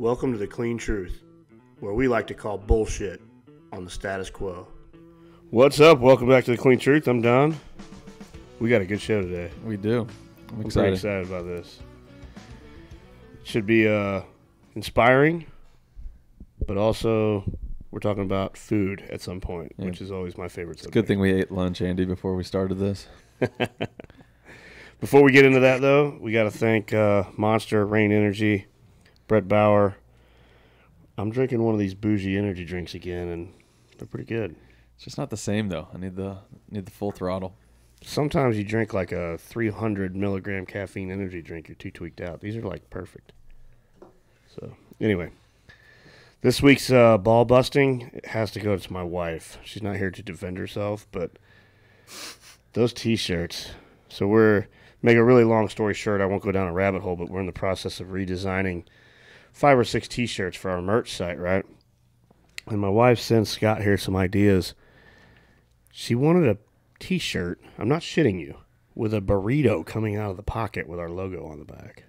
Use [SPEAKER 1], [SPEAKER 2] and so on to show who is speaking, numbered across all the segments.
[SPEAKER 1] Welcome to the Clean Truth, where we like to call bullshit on the status quo. What's up? Welcome back to the Clean Truth. I'm Don. We got a good show today.
[SPEAKER 2] We do. I'm
[SPEAKER 1] I'm pretty
[SPEAKER 2] excited.
[SPEAKER 1] excited about this. Should be uh, inspiring, but also we're talking about food at some point,
[SPEAKER 2] Yeah.
[SPEAKER 1] which is always my favorite
[SPEAKER 2] It's a good thing we ate lunch, Andy, before we started this.
[SPEAKER 1] Before we get into that, though, we got to thank uh, Monster, Reign Energy, Brett Bauer. I'm drinking one of these bougie energy drinks again, and they're pretty good.
[SPEAKER 2] It's just not the same though. I need the need the full throttle.
[SPEAKER 1] Sometimes you drink like a 300 milligram caffeine energy drink, you're too tweaked out. These are like perfect. So, anyway, this week's uh, ball busting has to go to my wife. She's not here to defend herself, but those t shirts. So, we're make a really long story short. I won't go down a rabbit hole, but we're in the process of redesigning five or six t shirts for our merch site, right? And my wife sent Scott here some ideas. She wanted a t-shirt. I'm not shitting you. With a burrito coming out of the pocket with our logo on the back.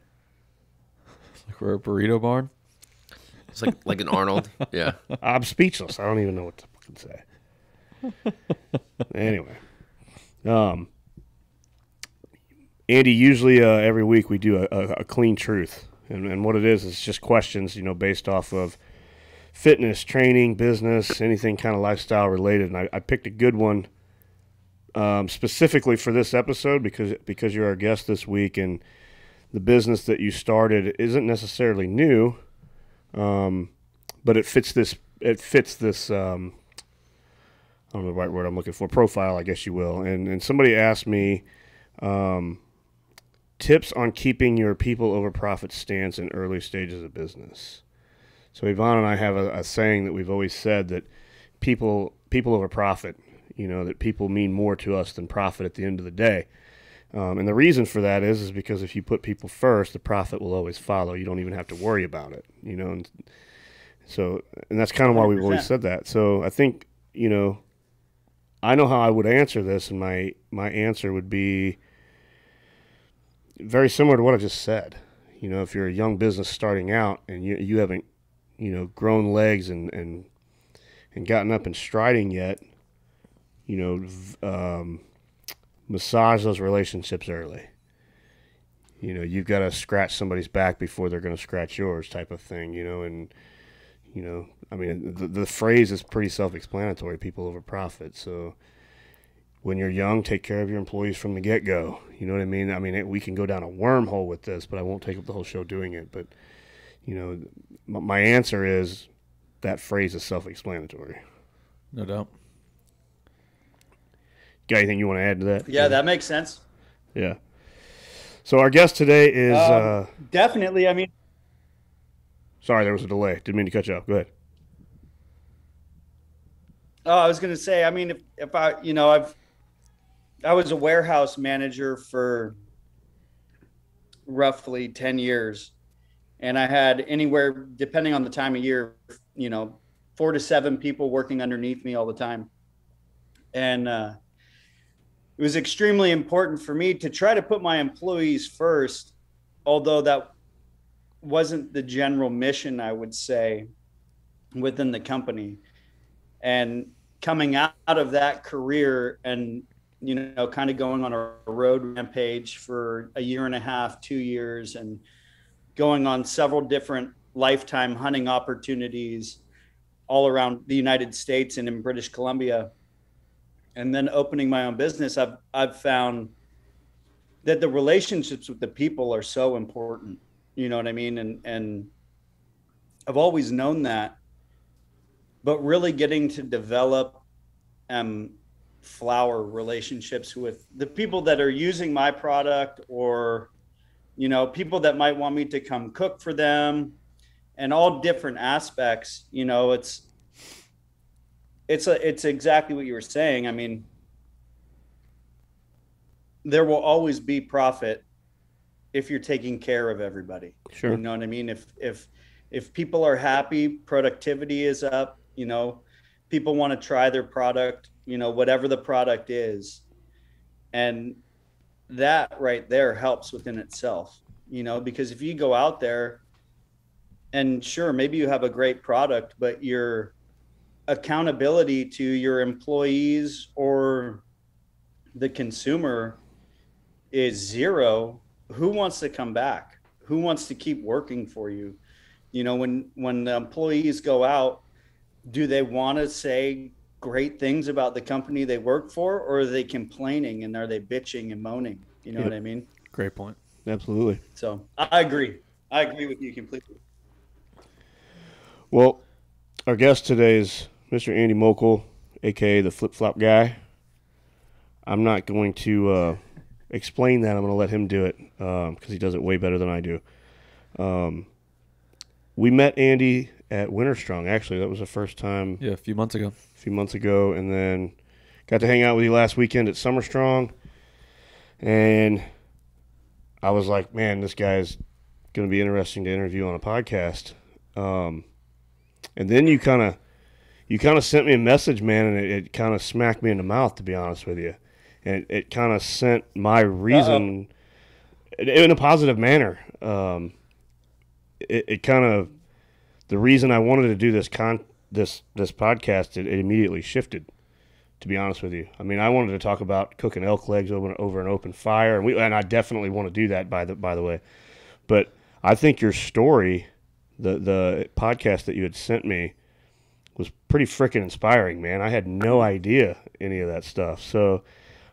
[SPEAKER 2] Like we're a burrito barn.
[SPEAKER 3] It's like like an Arnold. Yeah.
[SPEAKER 1] I'm speechless. I don't even know what to fucking say. anyway, um, Andy. Usually, uh, every week we do a, a, a clean truth, and, and what it is is just questions, you know, based off of fitness, training, business, anything kind of lifestyle related. And I, I picked a good one um, specifically for this episode because because you're our guest this week, and the business that you started isn't necessarily new. Um, but it fits this it fits this um, I don't know the right word I'm looking for profile I guess you will and and somebody asked me um, tips on keeping your people over profit stance in early stages of business. So Yvonne and I have a, a saying that we've always said that people people over profit you know that people mean more to us than profit at the end of the day. Um, and the reason for that is is because if you put people first the profit will always follow. You don't even have to worry about it you know and so, and that's kind of why we've always said that. So, I think you know, I know how I would answer this, and my my answer would be very similar to what I just said. You know, if you're a young business starting out and you you haven't you know grown legs and and and gotten up and striding yet, you know, um, massage those relationships early. You know, you've got to scratch somebody's back before they're going to scratch yours, type of thing. You know, and you know, I mean, the, the phrase is pretty self-explanatory. People over profit. So when you're young, take care of your employees from the get-go. You know what I mean? I mean, it, we can go down a wormhole with this, but I won't take up the whole show doing it. But you know, m- my answer is that phrase is self-explanatory.
[SPEAKER 2] No doubt.
[SPEAKER 1] Got anything you want to add to that?
[SPEAKER 4] Yeah, that makes sense.
[SPEAKER 1] Yeah. So our guest today is.
[SPEAKER 4] Um,
[SPEAKER 1] uh,
[SPEAKER 4] Definitely. I mean,
[SPEAKER 1] sorry, there was a delay. Didn't mean to cut you off. Go ahead.
[SPEAKER 4] oh, I was going to say, I mean, if, if I, you know, I've, I was a warehouse manager for roughly 10 years. And I had anywhere, depending on the time of year, you know, four to seven people working underneath me all the time. And, uh, it was extremely important for me to try to put my employees first, although that wasn't the general mission, I would say, within the company. And coming out of that career and, you know, kind of going on a road rampage for a year and a half, two years, and going on several different lifetime hunting opportunities all around the United States and in British Columbia and then opening my own business, I've I've found that the relationships with the people are so important. You know what I mean? And and I've always known that, but really getting to develop um flower relationships with the people that are using my product or you know people that might want me to come cook for them and all different aspects you know it's it's a, it's exactly what you were saying. I mean, there will always be profit if you're taking care of everybody.
[SPEAKER 1] Sure.
[SPEAKER 4] You know what I mean? If if if people are happy, productivity is up, you know, people want to try their product, you know, whatever the product is. And that right there helps within itself, you know, because if you go out there and sure, maybe you have a great product, but your accountability to your employees or the consumer is zero, who wants to come back? Who wants to keep working for you? You know, when when the employees go out, do they want to say great things about the company they work for, or are they complaining and are they bitching and moaning? You know
[SPEAKER 1] Yeah.
[SPEAKER 4] what I mean?
[SPEAKER 2] Great point.
[SPEAKER 1] Absolutely.
[SPEAKER 4] So I agree. I agree with you completely.
[SPEAKER 1] Well, our guest today is Mr. Andy Moeckel, aka the Flip Flop Guy. I'm not going to uh, explain that. I'm going to let him do it because he does it way better than I do. Um, we met Andy at Winter Strong. Actually, that was the first time
[SPEAKER 2] Yeah, a few months ago.
[SPEAKER 1] a few months ago, and then got to hang out with you last weekend at Summer Strong. And I was like, man, this guy's going to be interesting to interview on a podcast. Um, and then you kind of you kind of sent me a message, man, and it, it kind of smacked me in the mouth, to be honest with you. And it, it kind of sent my reason in, in a positive manner. Um, it, it kind of the reason I wanted to do this con this this podcast it, it immediately shifted. To be honest with you, I mean, I wanted to talk about cooking elk legs over over an open fire, and we and I definitely want to do that. By the by the way, but I think your story, the the podcast that you had sent me, was pretty freaking inspiring, man. I had no idea any of that stuff. So,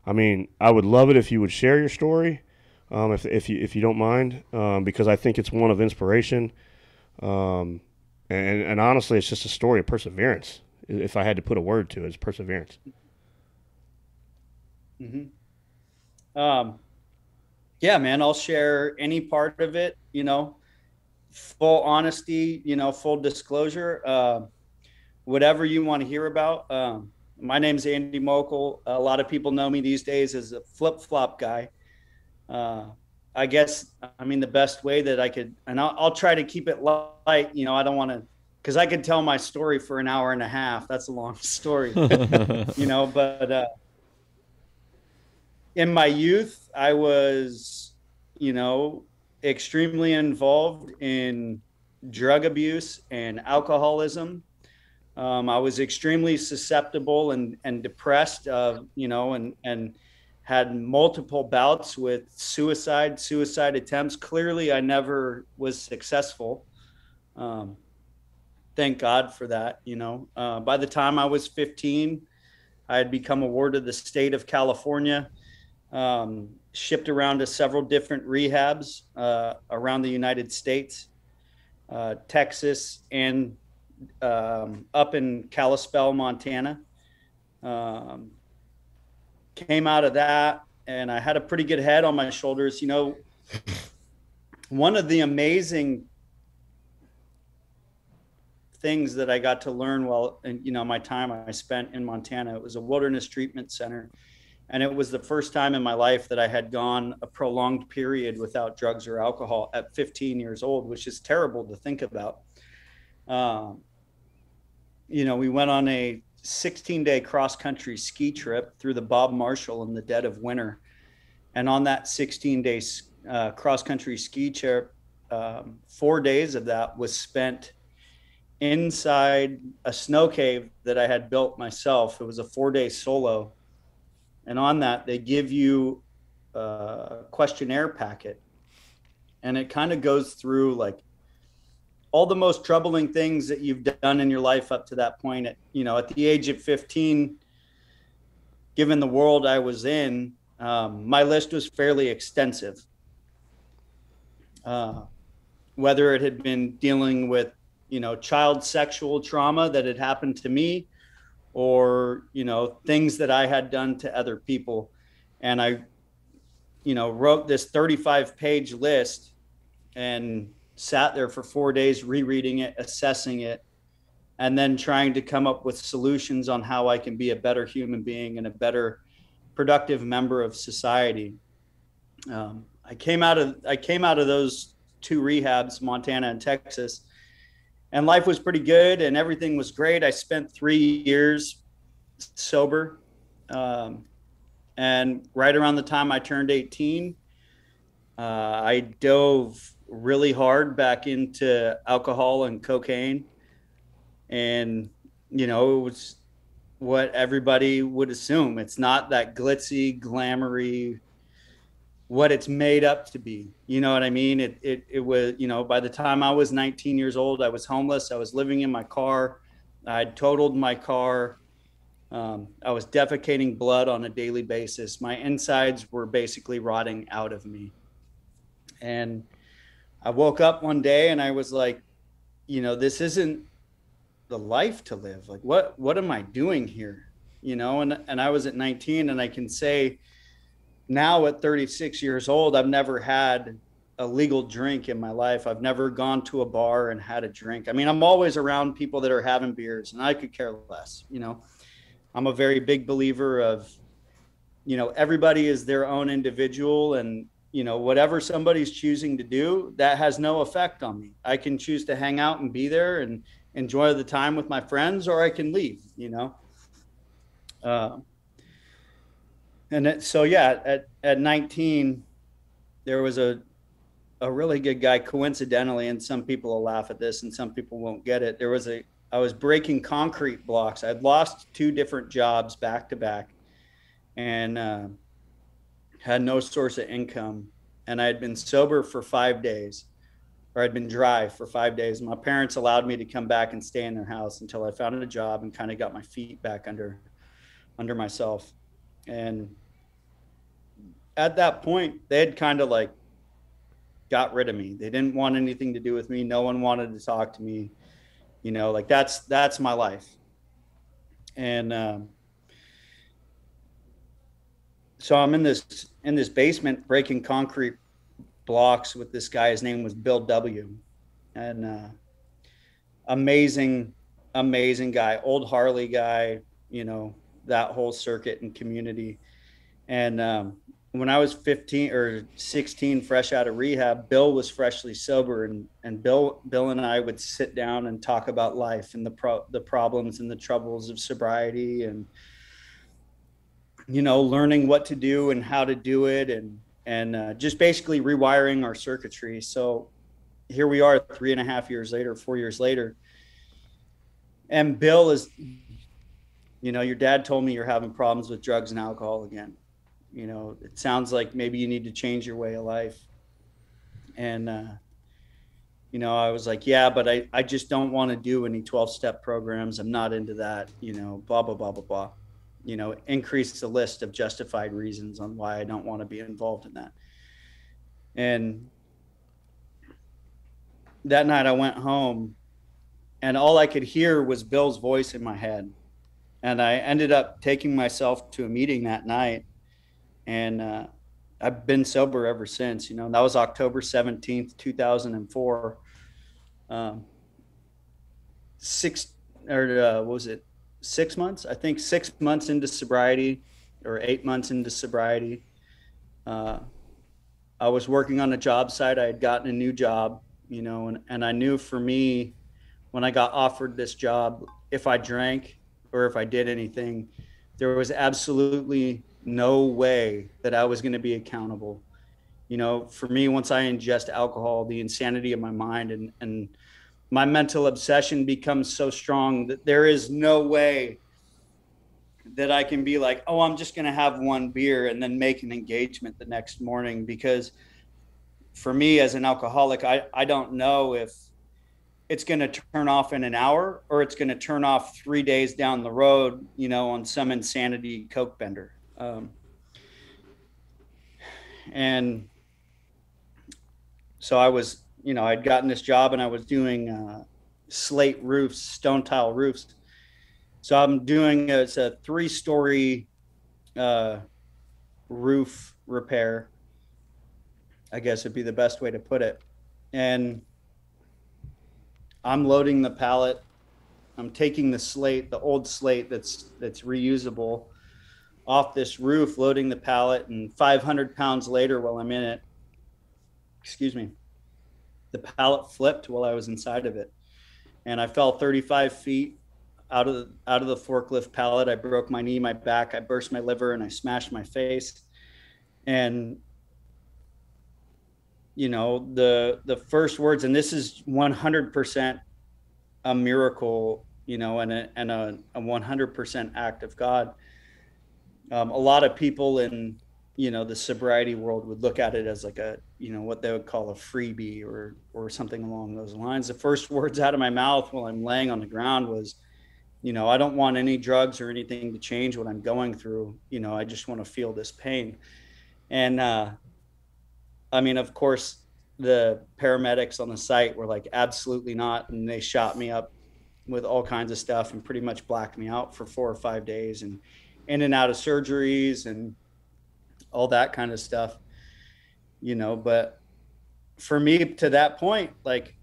[SPEAKER 1] I mean, I would love it if you would share your story, um, if if you if you don't mind, um, because I think it's one of inspiration. Um, and, and honestly, it's just a story of perseverance. If I had to put a word to it, it's perseverance.
[SPEAKER 4] Mm-hmm. Um, yeah, man, I'll share any part of it. You know, full honesty. You know, full disclosure. Uh, whatever you want to hear about. Um, my name's Andy Moeckel. A lot of people know me these days as a flip flop guy. Uh, I guess I mean the best way that I could, and I'll, I'll try to keep it light. You know, I don't want to, because I could tell my story for an hour and a half. That's a long story you know but uh in my youth i was you know extremely involved in drug abuse and alcoholism um, i was extremely susceptible and and depressed uh, you know and and had multiple bouts with suicide suicide attempts clearly i never was successful um, thank God for that. You know, uh, by the time I was 15, I had become awarded the state of California, um, shipped around to several different rehabs uh, around the United States, uh, Texas, and um, up in Kalispell, Montana. Um, came out of that, and I had a pretty good head on my shoulders. You know, one of the amazing things that I got to learn while in you know my time I spent in Montana. It was a wilderness treatment center, and it was the first time in my life that I had gone a prolonged period without drugs or alcohol at 15 years old, which is terrible to think about. Um, you know, we went on a 16 day cross country ski trip through the Bob Marshall in the dead of winter. And on that 16 day uh, cross country ski trip, um, four days of that was spent inside a snow cave that I had built myself. It was a four day solo. And on that, they give you a questionnaire packet. And it kind of goes through like all the most troubling things that you've done in your life up to that point. At, you know, at the age of 15, given the world I was in, um, my list was fairly extensive. Uh, whether it had been dealing with you know child sexual trauma that had happened to me or you know things that i had done to other people and i you know wrote this 35 page list and sat there for 4 days rereading it assessing it and then trying to come up with solutions on how i can be a better human being and a better productive member of society um, i came out of i came out of those two rehabs montana and texas and life was pretty good and everything was great. I spent three years sober. Um, and right around the time I turned 18, uh, I dove really hard back into alcohol and cocaine. And, you know, it was what everybody would assume. It's not that glitzy, glamoury, what it's made up to be. You know what I mean? It, it, it was, you know, by the time I was 19 years old, I was homeless. I was living in my car. I totaled my car. Um, I was defecating blood on a daily basis. My insides were basically rotting out of me. And I woke up one day and I was like, you know, this isn't the life to live. Like, what what am I doing here? You know, and and I was at 19, and I can say now at 36 years old, I've never had a legal drink in my life. I've never gone to a bar and had a drink. I mean, I'm always around people that are having beers, and I could care less. You know, I'm a very big believer of, you know, everybody is their own individual, and you know, whatever somebody's choosing to do, that has no effect on me. I can choose to hang out and be there and enjoy the time with my friends, or I can leave. You know. Uh, and it, so yeah, at at 19, there was a a really good guy. Coincidentally, and some people will laugh at this, and some people won't get it. There was a I was breaking concrete blocks. I'd lost two different jobs back to back, and uh, had no source of income. And I had been sober for five days, or I'd been dry for five days. My parents allowed me to come back and stay in their house until I found a job and kind of got my feet back under under myself. And at that point, they had kind of like got rid of me. They didn't want anything to do with me. No one wanted to talk to me. You know, like that's that's my life. And um, so I'm in this in this basement breaking concrete blocks with this guy. His name was Bill W. And uh, amazing, amazing guy, old Harley guy, you know, that whole circuit and community. And um, when I was 15 or 16, fresh out of rehab, Bill was freshly sober, and and Bill Bill and I would sit down and talk about life and the pro- the problems and the troubles of sobriety, and you know, learning what to do and how to do it, and and uh, just basically rewiring our circuitry. So here we are, three and a half years later, four years later, and Bill is you know, your dad told me you're having problems with drugs and alcohol again. You know, it sounds like maybe you need to change your way of life. And, uh, you know, I was like, yeah, but I, I just don't want to do any 12 step programs. I'm not into that, you know, blah, blah, blah, blah, blah. You know, increase the list of justified reasons on why I don't want to be involved in that. And that night I went home and all I could hear was Bill's voice in my head and I ended up taking myself to a meeting that night, and uh, I've been sober ever since. You know, that was October seventeenth, two thousand and four. Um, six or uh, what was it? Six months? I think six months into sobriety, or eight months into sobriety. Uh, I was working on a job site. I had gotten a new job, you know, and, and I knew for me, when I got offered this job, if I drank, or if I did anything, there was absolutely no way that I was going to be accountable. You know, for me, once I ingest alcohol, the insanity of my mind and, and my mental obsession becomes so strong that there is no way that I can be like, oh, I'm just going to have one beer and then make an engagement the next morning. Because for me as an alcoholic, I, I don't know if it's going to turn off in an hour or it's going to turn off three days down the road, you know, on some insanity coke bender. Um, and so I was, you know, I'd gotten this job and I was doing uh, slate roofs, stone tile roofs. So I'm doing it's a three story uh, roof repair. I guess would be the best way to put it. And I'm loading the pallet. I'm taking the slate, the old slate that's that's reusable, off this roof, loading the pallet, and 500 pounds later, while I'm in it, excuse me, the pallet flipped while I was inside of it, and I fell 35 feet out of the, out of the forklift pallet. I broke my knee, my back, I burst my liver, and I smashed my face. And you know, the the first words, and this is 100% a miracle, you know, and a and a, a 100% act of God. Um, a lot of people in you know the sobriety world would look at it as like a you know what they would call a freebie or or something along those lines. The first words out of my mouth while i'm laying on the ground was you know i don't want any drugs or anything to change what i'm going through. You know i just want to feel this pain. And uh i mean of course the paramedics on the site were like absolutely not. And they shot me up with all kinds of stuff and pretty much blacked me out for four or five days and in and out of surgeries and all that kind of stuff, you know. But for me, to that point, like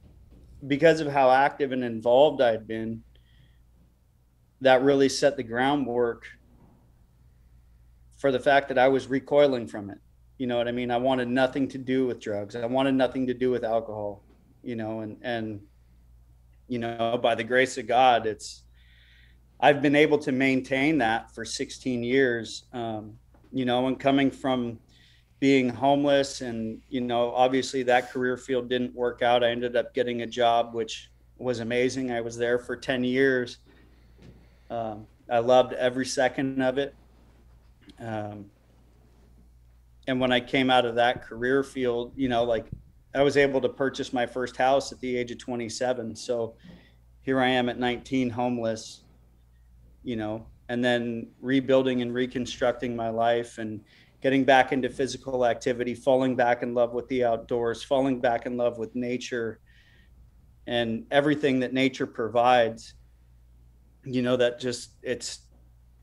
[SPEAKER 4] because of how active and involved I'd been, that really set the groundwork for the fact that I was recoiling from it. You know what I mean? I wanted nothing to do with drugs. I wanted nothing to do with alcohol, you know, and, and, you know, by the grace of God, it's, I've been able to maintain that for 16 years. Um, you know, and coming from being homeless and, you know, obviously that career field didn't work out. I ended up getting a job, which was amazing. I was there for 10 years. Um, I loved every second of it. Um, and when I came out of that career field, you know, like I was able to purchase my first house at the age of 27. So here I am at 19, homeless, you know, and then rebuilding and reconstructing my life and getting back into physical activity, falling back in love with the outdoors, falling back in love with nature and everything that nature provides. You know, that just, it's,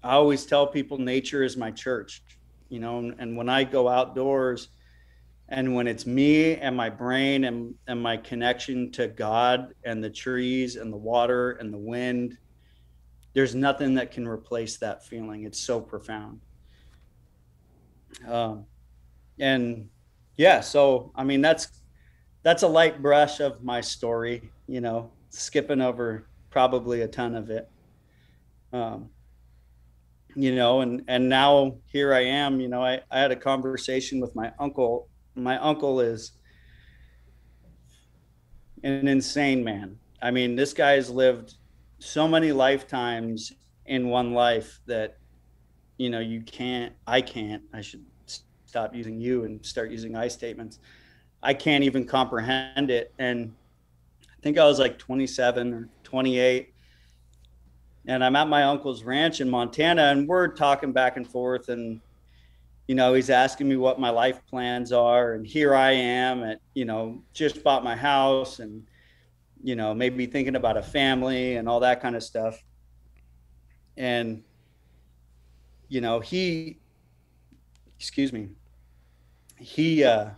[SPEAKER 4] I always tell people nature is my church, you know, and, and when I go outdoors, and when it's me and my brain and, and my connection to God and the trees and the water and the wind there's nothing that can replace that feeling. It's so profound. Um, and yeah, so I mean that's that's a light brush of my story. You know, skipping over probably a ton of it. Um, you know, and and now here I am. You know, I I had a conversation with my uncle. My uncle is an insane man. I mean, this guy's lived so many lifetimes in one life that you know you can't i can't i should stop using you and start using i statements. I can't even comprehend it. And i think i was like 27 or 28 and i'm at my uncle's ranch in montana and we're talking back and forth and you know he's asking me what my life plans are and here i am at you know just bought my house and you know, maybe thinking about a family and all that kind of stuff. And, you know, he, excuse me, he uh,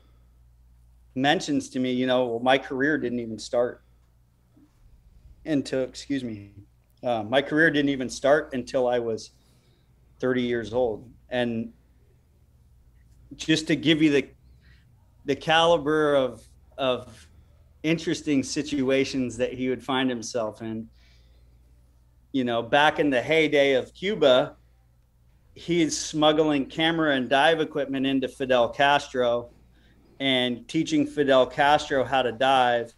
[SPEAKER 4] mentions to me, you know, well, my career didn't even start until, excuse me, uh, my career didn't even start until I was 30 years old. And just to give you the, the caliber of, of interesting situations that he would find himself in. You know, back in the heyday of Cuba, he's smuggling camera and dive equipment into Fidel Castro and teaching Fidel Castro how to dive.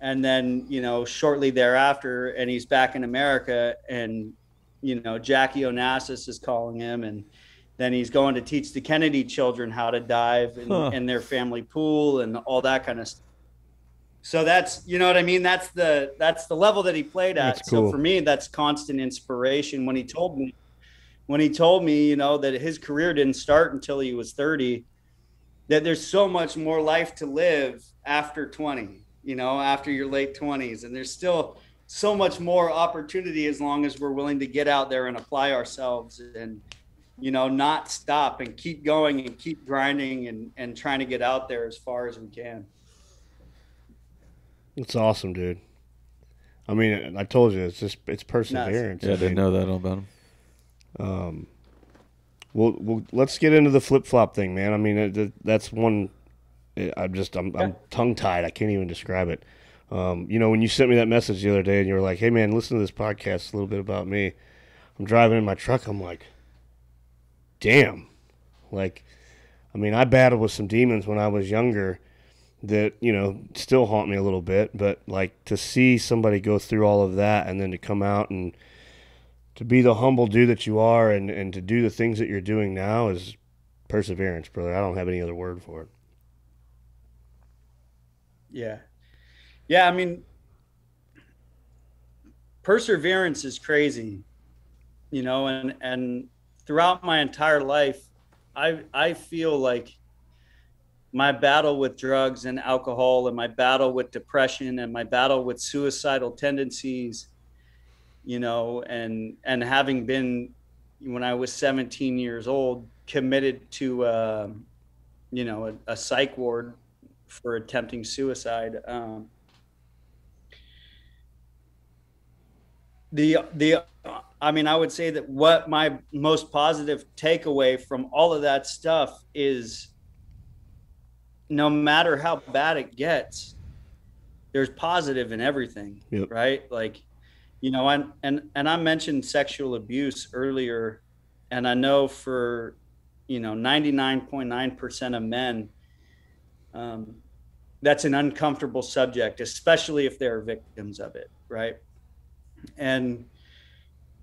[SPEAKER 4] And then, you know, shortly thereafter, and he's back in America, and, you know, Jackie Onassis is calling him, and then he's going to teach the Kennedy children how to dive in, huh. in their family pool and all that kind of stuff so that's you know what I mean. That's the that's the level that he played at. Cool. So for me, that's constant inspiration. When he told me, when he told me, you know, that his career didn't start until he was thirty, that there's so much more life to live after twenty. You know, after your late twenties, and there's still so much more opportunity as long as we're willing to get out there and apply ourselves and you know not stop and keep going and keep grinding and and trying to get out there as far as we can.
[SPEAKER 1] It's awesome, dude. I mean, I told you it's just it's perseverance.
[SPEAKER 2] Yeah, I, didn't know that all about him.
[SPEAKER 1] Um, well, well, let's get into the flip flop thing, man. I mean, it, that's one. I'm just I'm, I'm tongue tied. I can't even describe it. Um, you know, when you sent me that message the other day, and you were like, "Hey, man, listen to this podcast. A little bit about me." I'm driving in my truck. I'm like, "Damn!" Like, I mean, I battled with some demons when I was younger that you know still haunt me a little bit. But like to see somebody go through all of that and then to come out and to be the humble dude that you are and and to do the things that you're doing now is perseverance, brother. I don't have any other word for it.
[SPEAKER 4] Yeah. Yeah, I mean perseverance is crazy. You know, and and throughout my entire life I I feel like my battle with drugs and alcohol and my battle with depression and my battle with suicidal tendencies you know and and having been when i was 17 years old committed to uh, you know a, a, psych ward for attempting suicide um, the the i mean i would say that what my most positive takeaway from all of that stuff is no matter how bad it gets, there's positive in everything, yep. right? Like, you know, and and and I mentioned sexual abuse earlier, and I know for you know 99.9% of men, um, that's an uncomfortable subject, especially if they're victims of it, right? And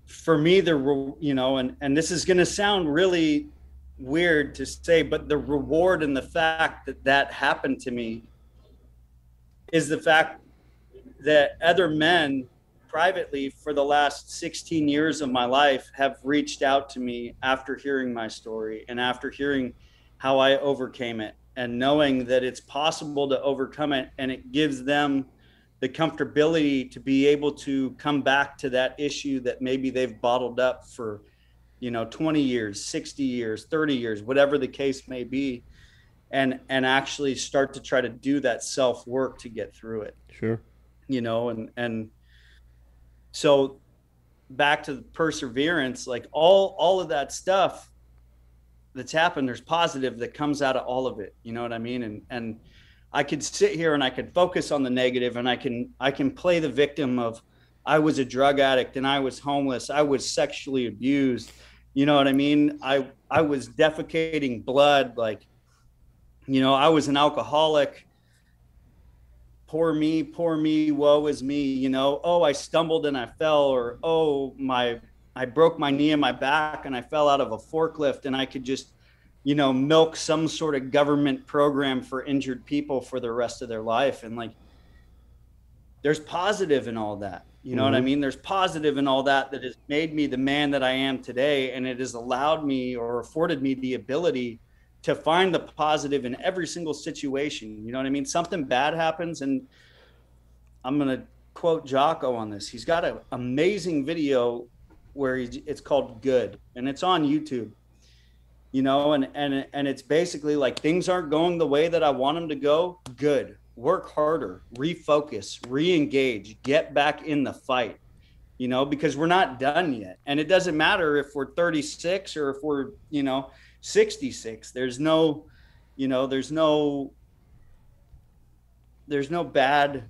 [SPEAKER 4] for me, the you know, and and this is going to sound really weird to say, but the reward and the fact that that happened to me is the fact that other men privately for the last 16 years of my life have reached out to me after hearing my story and after hearing how I overcame it and knowing that it's possible to overcome it and it gives them the comfortability to be able to come back to that issue that maybe they've bottled up for you know 20 years 60 years 30 years whatever the case may be and and actually start to try to do that self work to get through it.
[SPEAKER 1] Sure.
[SPEAKER 4] You know and and so back to the perseverance like all all of that stuff that's happened there's positive that comes out of all of it. You know what i mean? And and i could sit here and i could focus on the negative and i can i can play the victim of i was a drug addict and i was homeless. I was sexually abused you know what I mean? I I was defecating blood like you know, I was an alcoholic. Poor me, poor me, woe is me, you know. Oh, I stumbled and I fell or oh, my I broke my knee and my back and I fell out of a forklift and I could just you know, milk some sort of government program for injured people for the rest of their life and like there's positive in all that you know mm-hmm. what I mm-hmm. mean? There's positive in all that that has made me the man that I am today. And it has allowed me or afforded me the ability to find the positive in every single situation. You know what I mean? Something bad happens. And I'm going to quote Jocko on this. He's got an amazing video where he's, it's called Good and it's on YouTube. You know, and and and it's basically like things aren't going the way that I want them to go. Good work harder, refocus, re-engage, get back in the fight. You know, because we're not done yet. And it doesn't matter if we're 36 or if we're, you know, 66. There's no, you know, there's no there's no bad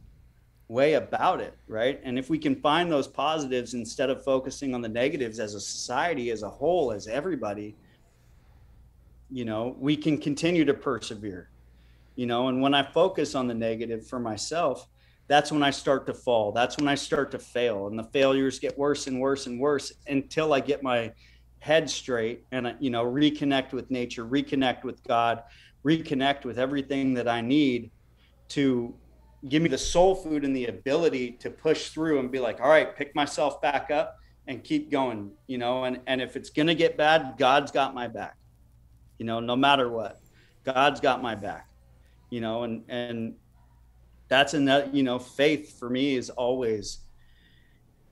[SPEAKER 4] way about it, right? And if we can find those positives instead of focusing on the negatives as a society as a whole, as everybody, you know, we can continue to persevere you know and when i focus on the negative for myself that's when i start to fall. That's when i start to fail and the failures get worse and worse and worse until i get my head straight and you know reconnect with nature reconnect with god reconnect with everything that i need to give me the soul food and the ability to push through and be like all right pick myself back up and keep going you know and and if it's going to get bad god's got my back you know no matter what. God's got my back you know, and and that's another, you know, faith for me is always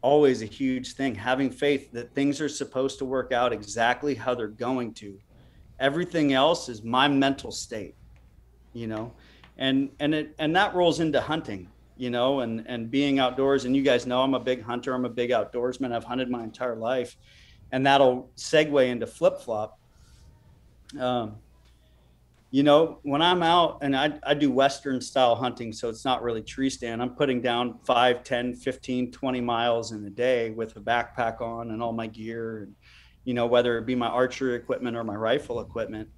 [SPEAKER 4] always a huge thing. Having faith that things are supposed to work out exactly how they're going to. Everything else is my mental state, you know, and and it and that rolls into hunting, you know, and and being outdoors. And you guys know I'm a big hunter. I'm a big outdoorsman. I've hunted my entire life, and that'll segue into flip flop. Um, you know, when I'm out and I, I do Western style hunting, so it's not really tree stand, I'm putting down 5, 10, 15, 20 miles in a day with a backpack on and all my gear, and, you know, whether it be my archery equipment or my rifle equipment.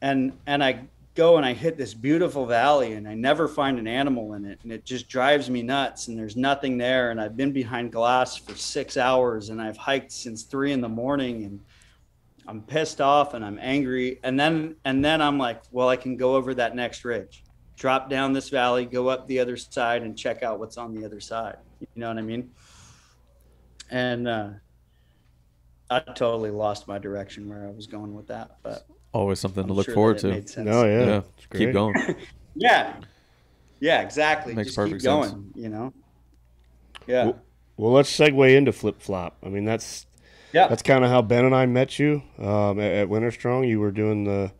[SPEAKER 4] And, and I go and I hit this beautiful valley and I never find an animal in it. And it just drives me nuts. And there's nothing there. And I've been behind glass for six hours and I've hiked since three in the morning and I'm pissed off and I'm angry. And then, and then I'm like, well, I can go over that next ridge, drop down this valley, go up the other side and check out what's on the other side. You know what I mean? And, uh, I totally lost my direction where I was going with that, but
[SPEAKER 2] Always something to
[SPEAKER 4] I'm
[SPEAKER 2] look
[SPEAKER 4] sure
[SPEAKER 2] forward to.
[SPEAKER 4] made.
[SPEAKER 1] No, yeah,
[SPEAKER 2] Yeah, keep going.
[SPEAKER 4] Yeah. Yeah, exactly.
[SPEAKER 2] Makes
[SPEAKER 4] Just keep
[SPEAKER 2] perfect
[SPEAKER 4] going,
[SPEAKER 2] sense.
[SPEAKER 4] you know? Yeah.
[SPEAKER 1] Well- Well, let's segue into flip flop. I mean, that's
[SPEAKER 4] yeah.
[SPEAKER 1] that's kind of how Ben and I met you um, at, at Winter Strong. You were doing the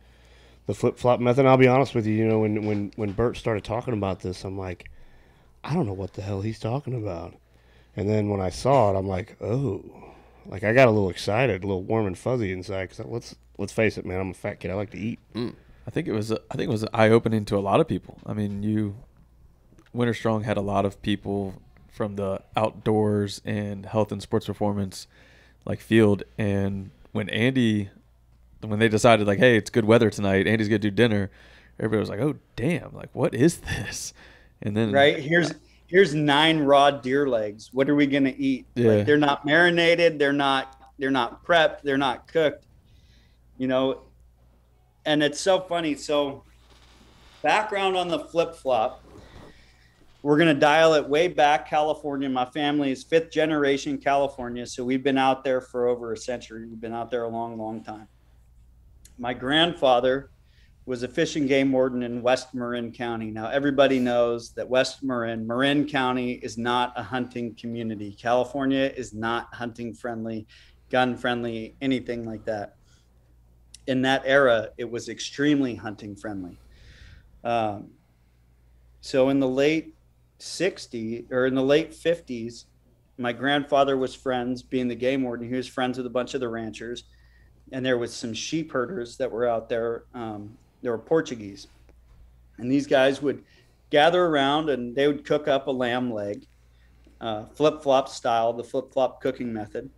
[SPEAKER 1] the flip flop method. And I'll be honest with you. You know, when when when Bert started talking about this, I'm like, I don't know what the hell he's talking about. And then when I saw it, I'm like, oh, like I got a little excited, a little warm and fuzzy inside. Because let's let's face it, man, I'm a fat kid. I like to eat.
[SPEAKER 2] I think it was I think it was eye opening to a lot of people. I mean, you Winter Strong had a lot of people from the outdoors and health and sports performance like field and when Andy when they decided like hey, it's good weather tonight, Andy's to do dinner, everybody was like, "Oh, damn, like what is this?" And then
[SPEAKER 4] right. Here's here's nine raw deer legs. What are we gonna eat?
[SPEAKER 2] Yeah.
[SPEAKER 4] Like, they're not marinated, they're not they're not prepped, they're not cooked. You know, and it's so funny. So background on the flip flop. We're gonna dial it way back California. My family is fifth generation California, so we've been out there for over a century. We've been out there a long, long time. My grandfather was a fish and game warden in West Marin County. Now, everybody knows that West Marin, Marin County is not a hunting community. California is not hunting friendly, gun friendly, anything like that. In that era, it was extremely hunting friendly. Um, so, in the late 60s or in the late 50s, my grandfather was friends, being the game warden, he was friends with a bunch of the ranchers. And there was some sheep herders that were out there um, they were Portuguese. And these guys would gather around and they would cook up a lamb leg, uh, flip flop style, the flip flop cooking method.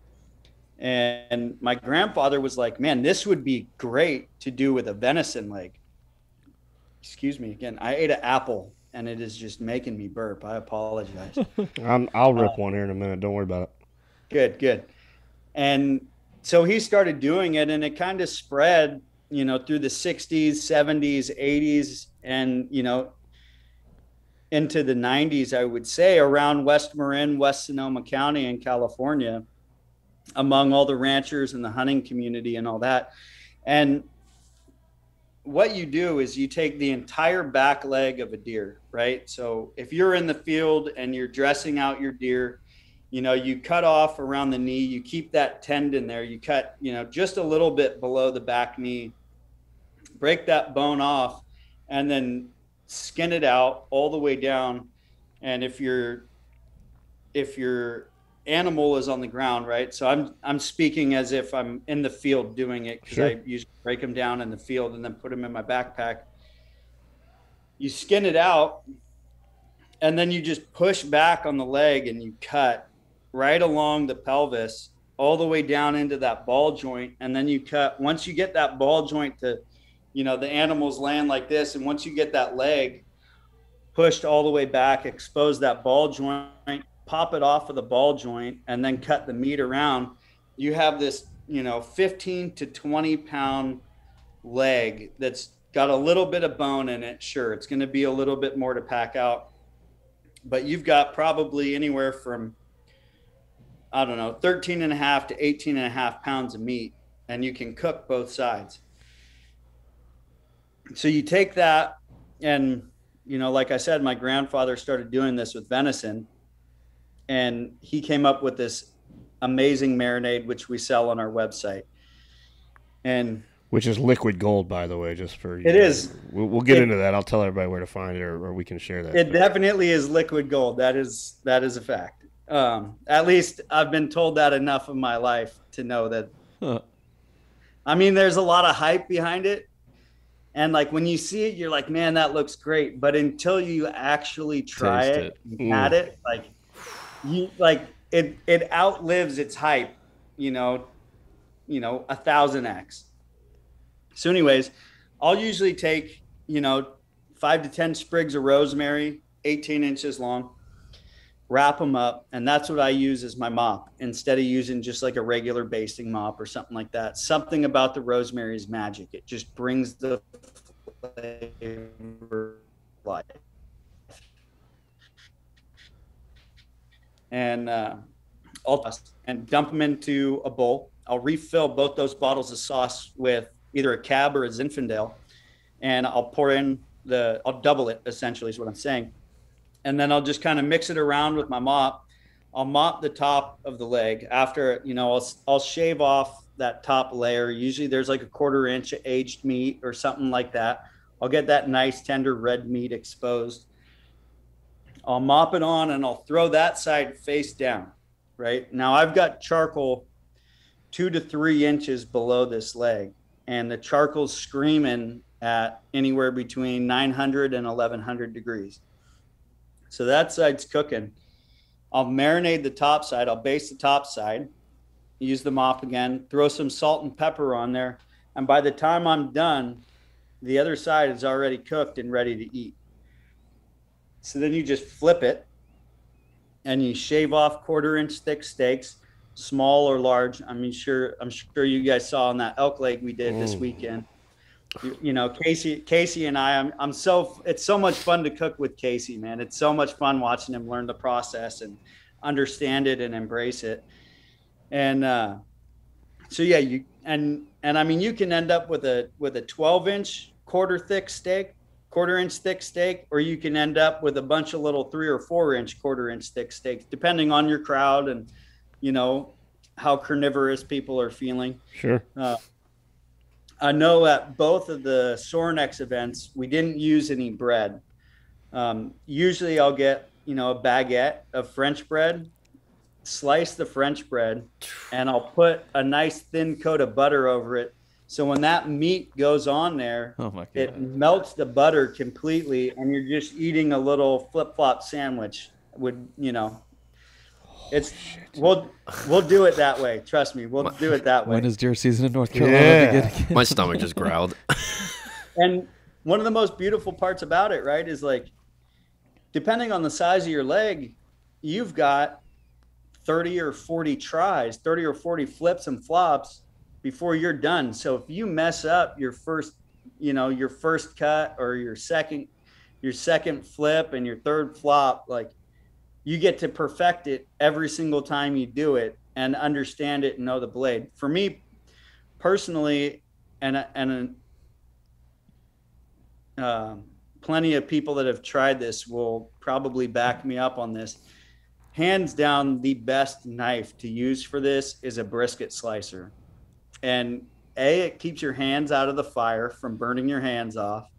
[SPEAKER 4] And my grandfather was like, man, this would be great to do with a venison leg. Excuse me again. I ate an apple and it is just making me burp. I apologize.
[SPEAKER 1] I'm, I'll rip one here in a minute. Don't worry about it.
[SPEAKER 4] Good, good. And so he started doing it and it kind of spread, you know, through the 60s, 70s, 80s, and, you know, into the 90s, I would say, around West Marin, West Sonoma County in California, among all the ranchers and the hunting community and all that. And what you do is you take the entire back leg of a deer, right? So if you're in the field and you're dressing out your deer, you know, you cut off around the knee, you keep that tendon there, you cut, you know, just a little bit below the back knee, break that bone off, and then skin it out all the way down. And if you're if your animal is on the ground, right? So I'm I'm speaking as if I'm in the field doing it because
[SPEAKER 1] Sure.
[SPEAKER 4] I usually break them down in the field and then put them in my backpack. You skin it out, and then you just push back on the leg and you cut right along the pelvis all the way down into that ball joint and then you cut once you get that ball joint to you know the animals land like this and once you get that leg pushed all the way back expose that ball joint pop it off of the ball joint and then cut the meat around you have this you know 15 to 20 pound leg that's got a little bit of bone in it sure it's going to be a little bit more to pack out but you've got probably anywhere from I don't know, 13 and a half to 18 and a half pounds of meat, and you can cook both sides. So you take that, and, you know, like I said, my grandfather started doing this with venison, and he came up with this amazing marinade, which we sell on our website. And
[SPEAKER 1] Which is liquid gold, by the way, just for you.
[SPEAKER 4] It is.
[SPEAKER 1] We'll, we'll get
[SPEAKER 4] It-
[SPEAKER 1] into that. I'll tell everybody where to find it, or, or we can share that.
[SPEAKER 4] It definitely is liquid gold. That is that is a fact. Um, at least I've been told that enough of my life to know that.
[SPEAKER 2] Huh.
[SPEAKER 4] I mean, there's a lot of hype behind it, and like when you see it, you're like, man, that looks great. But until you actually try
[SPEAKER 2] Taste
[SPEAKER 4] it,
[SPEAKER 2] it.
[SPEAKER 4] and
[SPEAKER 1] Mm.
[SPEAKER 4] had it, like you like it it outlives its hype. You know, you know, a thousand x. So, anyways, I'll usually take you know, five to 10 sprigs of rosemary, 18 inches long, wrap them up. And that's what I use as my mop instead of using just like a regular basting mop or something like that. Something about the rosemary is magic. It just brings the flavor life. And, uh, and dump them into a bowl. I'll refill both those bottles of sauce with either a cab or a Zinfandel, and I'll pour in the. I'll double it essentially is what I'm saying, and then I'll just kind of mix it around with my mop. I'll mop the top of the leg after you know I'll I'll shave off that top layer. Usually there's like a quarter inch of aged meat or something like that. I'll get that nice tender red meat exposed. I'll mop it on and I'll throw that side face down right? Now I've got charcoal two to three inches below this leg, and the charcoal's screaming at anywhere between 900 and 1100 degrees. So that side's cooking. I'll marinate the top side, I'll baste the top side, use the mop again, throw some salt and pepper on there. And by the time I'm done, the other side is already cooked and ready to eat. So then you just flip it and you shave off quarter inch thick steaks, small or large. I mean, sure, I'm sure you guys saw on that elk leg we did this weekend. You, you, know, Casey, Casey and I, I'm, I'm so, it's so much fun to cook with Casey, man. It's so much fun watching him learn the process and understand it and embrace it. And, uh, so yeah, you, and, and I mean, you can end up with a, with a 12 inch quarter thick steak quarter inch thick steak, or you can end up with a bunch of little three or four inch quarter inch thick steaks, depending on your crowd and, you know, how carnivorous people are feeling.
[SPEAKER 1] Sure. Uh,
[SPEAKER 4] I know at both of the Sorinex events, we didn't use any bread. Um, usually I'll get, you know, a baguette of French bread, slice the French bread, and I'll put a nice thin coat of butter over it so when that meat goes on there, oh it melts the butter completely, and you're just eating a little flip flop sandwich. Would you know? Oh, it's we'll we'll do it that way. Trust me, we'll do it that way.
[SPEAKER 2] When is deer season in North Carolina?
[SPEAKER 1] Yeah.
[SPEAKER 3] My stomach just growled.
[SPEAKER 4] and one of the most beautiful parts about it, right, is like depending on the size of your leg, you've got 30 or 40 tries, 30 or 40 flips and flops before you're done. So if you mess up your first, you know, your first cut or your second, your second flip and your third flop, like you get to perfect it every single time you do it and understand it and know the blade. For me personally, and and uh, plenty of people that have tried this will probably back me up on this. Hands down, the best knife to use for this is a brisket slicer and a it keeps your hands out of the fire from burning your hands off.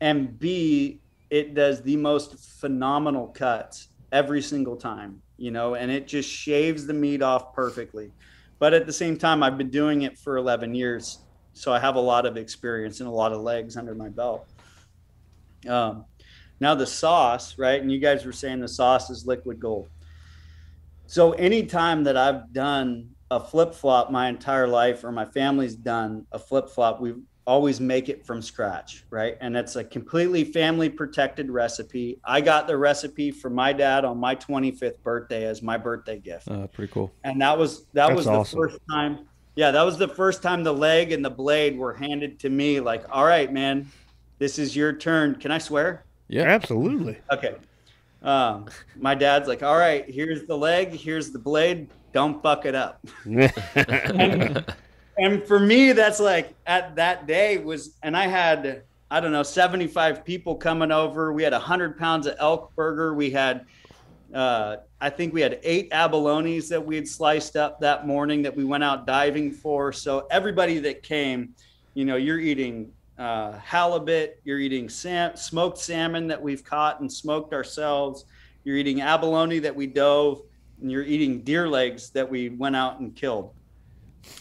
[SPEAKER 4] And b it does the most phenomenal cuts every single time you know and it just shaves the meat off perfectly. But at the same time i've been doing it for 11 years so i have a lot of experience and a lot of legs under my belt. Um, now the sauce right and you guys were saying the sauce is liquid gold. So anytime that i've done a flip flop my entire life, or my family's done a flip flop, we always make it from scratch, right? And it's a completely family protected recipe. I got the recipe from my dad on my 25th birthday as my birthday gift.
[SPEAKER 2] Uh, pretty cool.
[SPEAKER 4] And that was that
[SPEAKER 1] That's
[SPEAKER 4] was the
[SPEAKER 1] awesome.
[SPEAKER 4] first time. Yeah, that was the first time the leg and the blade were handed to me. Like, all right, man, this is your turn. Can I swear?
[SPEAKER 2] Yeah,
[SPEAKER 1] absolutely.
[SPEAKER 4] Okay. Um, my dad's like, all right, here's the leg, here's the blade don't fuck it up. and, and for me, that's like at that day was, and I had, I don't know, 75 people coming over. We had 100 pounds of elk burger. We had, uh, I think we had eight abalones that we had sliced up that morning that we went out diving for. So everybody that came, you know, you're eating uh, halibut, you're eating sam- smoked salmon that we've caught and smoked ourselves, you're eating abalone that we dove and you're eating deer legs that we went out and killed.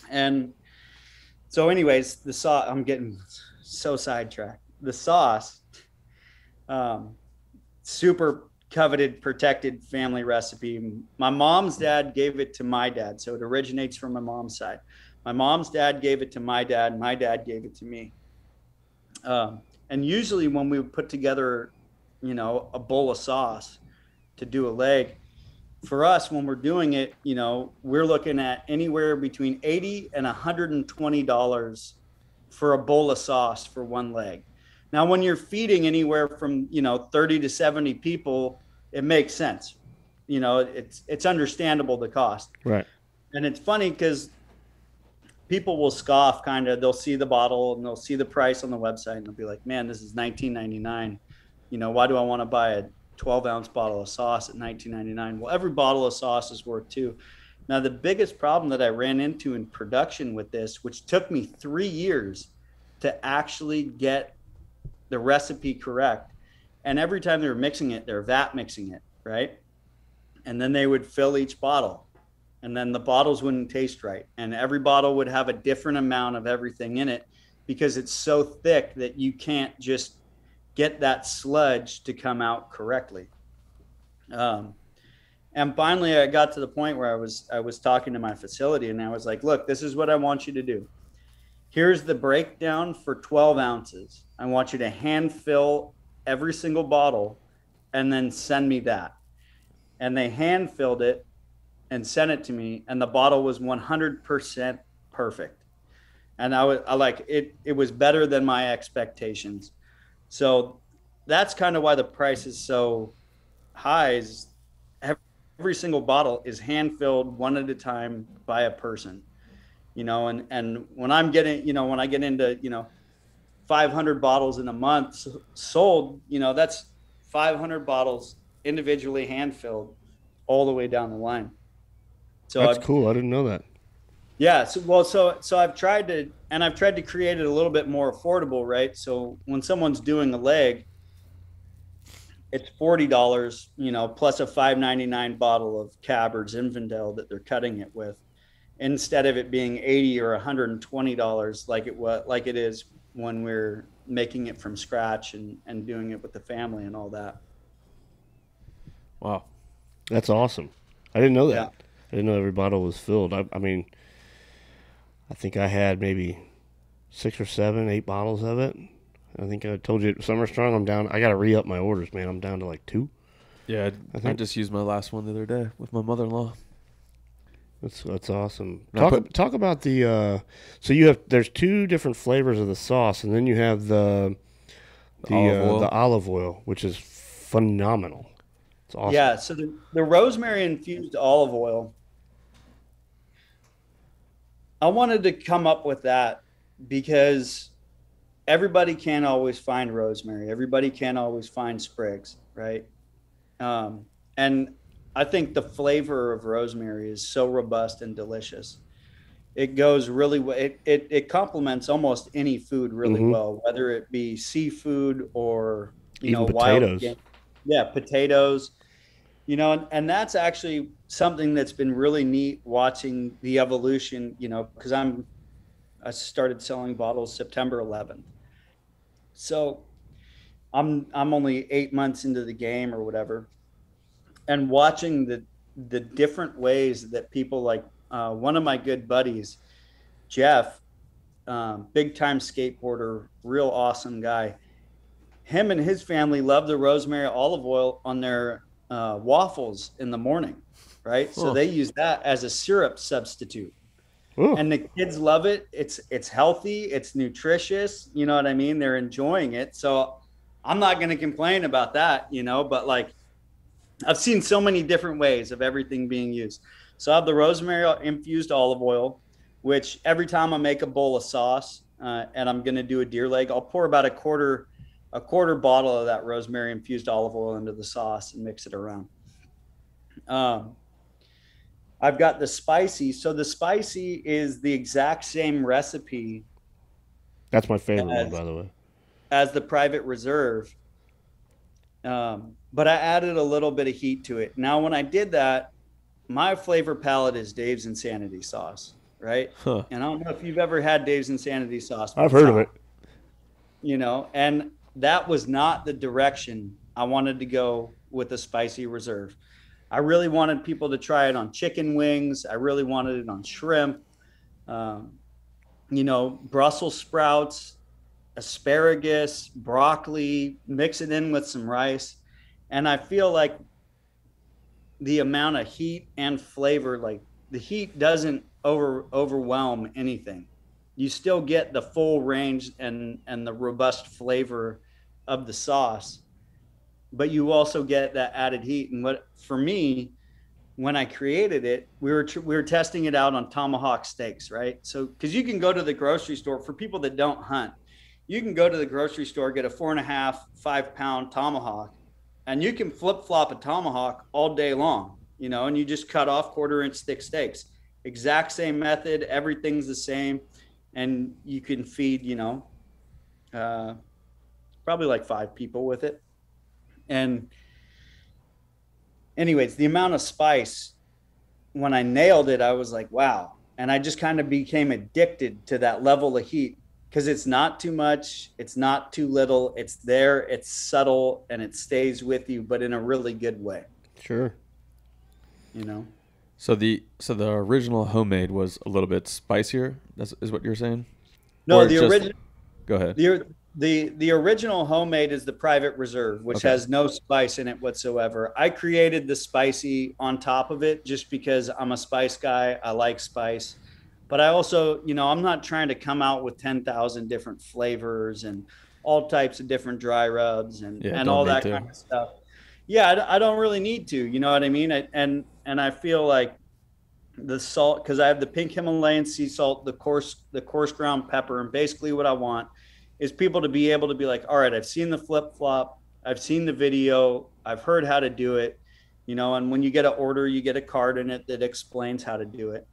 [SPEAKER 4] And so, anyways, the sauce, I'm getting so sidetracked. The sauce, um, super coveted, protected family recipe. My mom's dad gave it to my dad. So it originates from my mom's side. My mom's dad gave it to my dad. My dad gave it to me. Um, and usually when we would put together, you know, a bowl of sauce to do a leg, for us when we're doing it, you know, we're looking at anywhere between 80 and 120 dollars for a bowl of sauce for one leg. Now, when you're feeding anywhere from you know 30 to 70 people, it makes sense. You know, it's it's understandable the cost.
[SPEAKER 1] Right.
[SPEAKER 4] And it's funny because people will scoff kind of they'll see the bottle and they'll see the price on the website and they'll be like man this is 19.99 you know why do i want to buy a 12 ounce bottle of sauce at 19.99 well every bottle of sauce is worth two. Now the biggest problem that i ran into in production with this which took me three years to actually get the recipe correct and every time they were mixing it they're vat mixing it right? And then they would fill each bottle and then the bottles wouldn't taste right. And every bottle would have a different amount of everything in it because it's so thick that you can't just get that sludge to come out correctly. Um, and finally i got to the point where i was i was talking to my facility and i was like look this is what i want you to do. Here's the breakdown for 12 ounces. I want you to hand fill every single bottle and then send me that. And they hand filled it and sent it to me and the bottle was 100% perfect. And i was I like it it was better than my expectations. So that's kind of why the price is so high is every single bottle is hand filled one at a time by a person you know and and when i'm getting you know when i get into you know 500 bottles in a month sold you know that's 500 bottles individually hand filled all the way down the line so
[SPEAKER 1] That's
[SPEAKER 4] I've,
[SPEAKER 1] cool. I didn't know that.
[SPEAKER 4] yeah. So, well, so so I've tried to, and I've tried to create it a little bit more affordable, right? So when someone's doing a leg, it's forty dollars, you know, plus a five ninety nine bottle of Cab or Zinfandel that they're cutting it with, instead of it being eighty or one hundred and twenty dollars like it was like it is when we're making it from scratch and and doing it with the family and all that.
[SPEAKER 2] Wow.
[SPEAKER 1] That's awesome. I didn't know that.
[SPEAKER 4] Yeah.
[SPEAKER 1] I didn't know every bottle was filled. I, I mean, I think I had maybe six or seven, eight bottles of it. I think I told you at Summer Strong. I'm down. I got to re up my orders, man. I'm down to like two.
[SPEAKER 2] Yeah,
[SPEAKER 1] I
[SPEAKER 2] I,
[SPEAKER 1] think-
[SPEAKER 2] just used my last one the other day with my mother-in-law.
[SPEAKER 1] That's that's awesome.
[SPEAKER 2] And
[SPEAKER 1] Talk
[SPEAKER 2] put-
[SPEAKER 1] talk about the. Uh, so you have there's two different flavors of the sauce, and then you have the the
[SPEAKER 2] olive
[SPEAKER 1] uh,
[SPEAKER 2] oil.
[SPEAKER 1] the olive oil, which is phenomenal. It's awesome.
[SPEAKER 4] Yeah. So the, the rosemary infused olive oil. I wanted to come up with that because everybody can't always find rosemary. Everybody can't always find sprigs, right? Um, and I think the flavor of rosemary is so robust and delicious. It goes really well. It, it, it complements almost any food really
[SPEAKER 1] Mhm.
[SPEAKER 4] well, whether it be seafood or, you
[SPEAKER 1] Even
[SPEAKER 4] know,
[SPEAKER 1] potatoes.
[SPEAKER 4] wild. Yeah, potatoes. You know, and, and that's actually something that's been really neat watching the evolution, you know, because I'm I started selling bottles September 11th. So I'm I'm only 8 months into the game or whatever. And watching the the different ways that people like uh, one of my good buddies, Jeff, um, big time skateboarder, real awesome guy. Him and his family love the rosemary olive oil on their uh, waffles in the morning, right? So they use that as a syrup substitute
[SPEAKER 1] Ooh,
[SPEAKER 4] and the kids love it. It's it's healthy, it's nutritious. You know what I mean? They're enjoying it. So I'm not going to complain about that, you know. But like, I've seen so many different ways of everything being used. So I have the rosemary infused olive oil, which every time I make a bowl of sauce uh, and I'm going to do a deer leg, I'll pour about a quarter a quarter bottle of that rosemary infused olive oil into the sauce and mix it around. Um, I've got the spicy. So the spicy is the exact same recipe
[SPEAKER 1] that's my favorite one, by the way.
[SPEAKER 4] as the private reserve. Um, but I added a little bit of heat to it. Now, when I did that, my flavor palate is Dave's Insanity sauce, right?
[SPEAKER 2] Huh.
[SPEAKER 4] And I don't know if you've ever had Dave's Insanity sauce.
[SPEAKER 1] I've heard of it.
[SPEAKER 4] you know and that was not the direction i wanted to go with the spicy reserve i really wanted people to try it on chicken wings i really wanted it on shrimp um, you know brussels sprouts asparagus, broccoli, mix it in with some rice. And I feel like the amount of heat and flavor, like the heat doesn't over overwhelm anything. You still get the full range and and the robust flavor of the sauce, but you also get that added heat. And what for me, when I created it, we were tr- we were testing it out on tomahawk steaks, right? So because you can go to the grocery store for people that don't hunt, you can go to the grocery store get a four and a half five pound tomahawk, and you can flip flop a tomahawk all day long, you know, and you just cut off quarter inch thick steaks. Exact same method, everything's the same, and you can feed, you know, uh, probably like five people with it, and anyways, the amount of spice when I nailed it, I was like, wow. And I just kind of became addicted to that level of heat because it's not too much, it's not too little, it's there, it's subtle, and it stays with you, but in a really good way,
[SPEAKER 1] Sure.
[SPEAKER 4] you know?
[SPEAKER 2] So the so the original homemade was a little bit spicier. That's is what you're saying.
[SPEAKER 4] No,
[SPEAKER 2] Or
[SPEAKER 4] the
[SPEAKER 2] just-
[SPEAKER 4] original.
[SPEAKER 2] Go ahead.
[SPEAKER 4] The, the the original homemade is the private reserve, which
[SPEAKER 2] Okay.
[SPEAKER 4] has no spice in it whatsoever. I created the spicy on top of it just because I'm a spice guy. I like spice, but I also, you know, I'm not trying to come out with ten thousand different flavors and all types of different dry rubs and
[SPEAKER 2] Yeah,
[SPEAKER 4] and all that
[SPEAKER 2] to.
[SPEAKER 4] kind of stuff. Yeah, I don't really need to. You know what I mean? I, and and I feel like the salt because I have the pink Himalayan sea salt, the coarse the coarse ground pepper, and basically what I want is people to be able to be like, all right, I've seen the flip flop, I've seen the video, I've heard how to do it, you know. And when you get an order, you get a card in it that explains how to do it.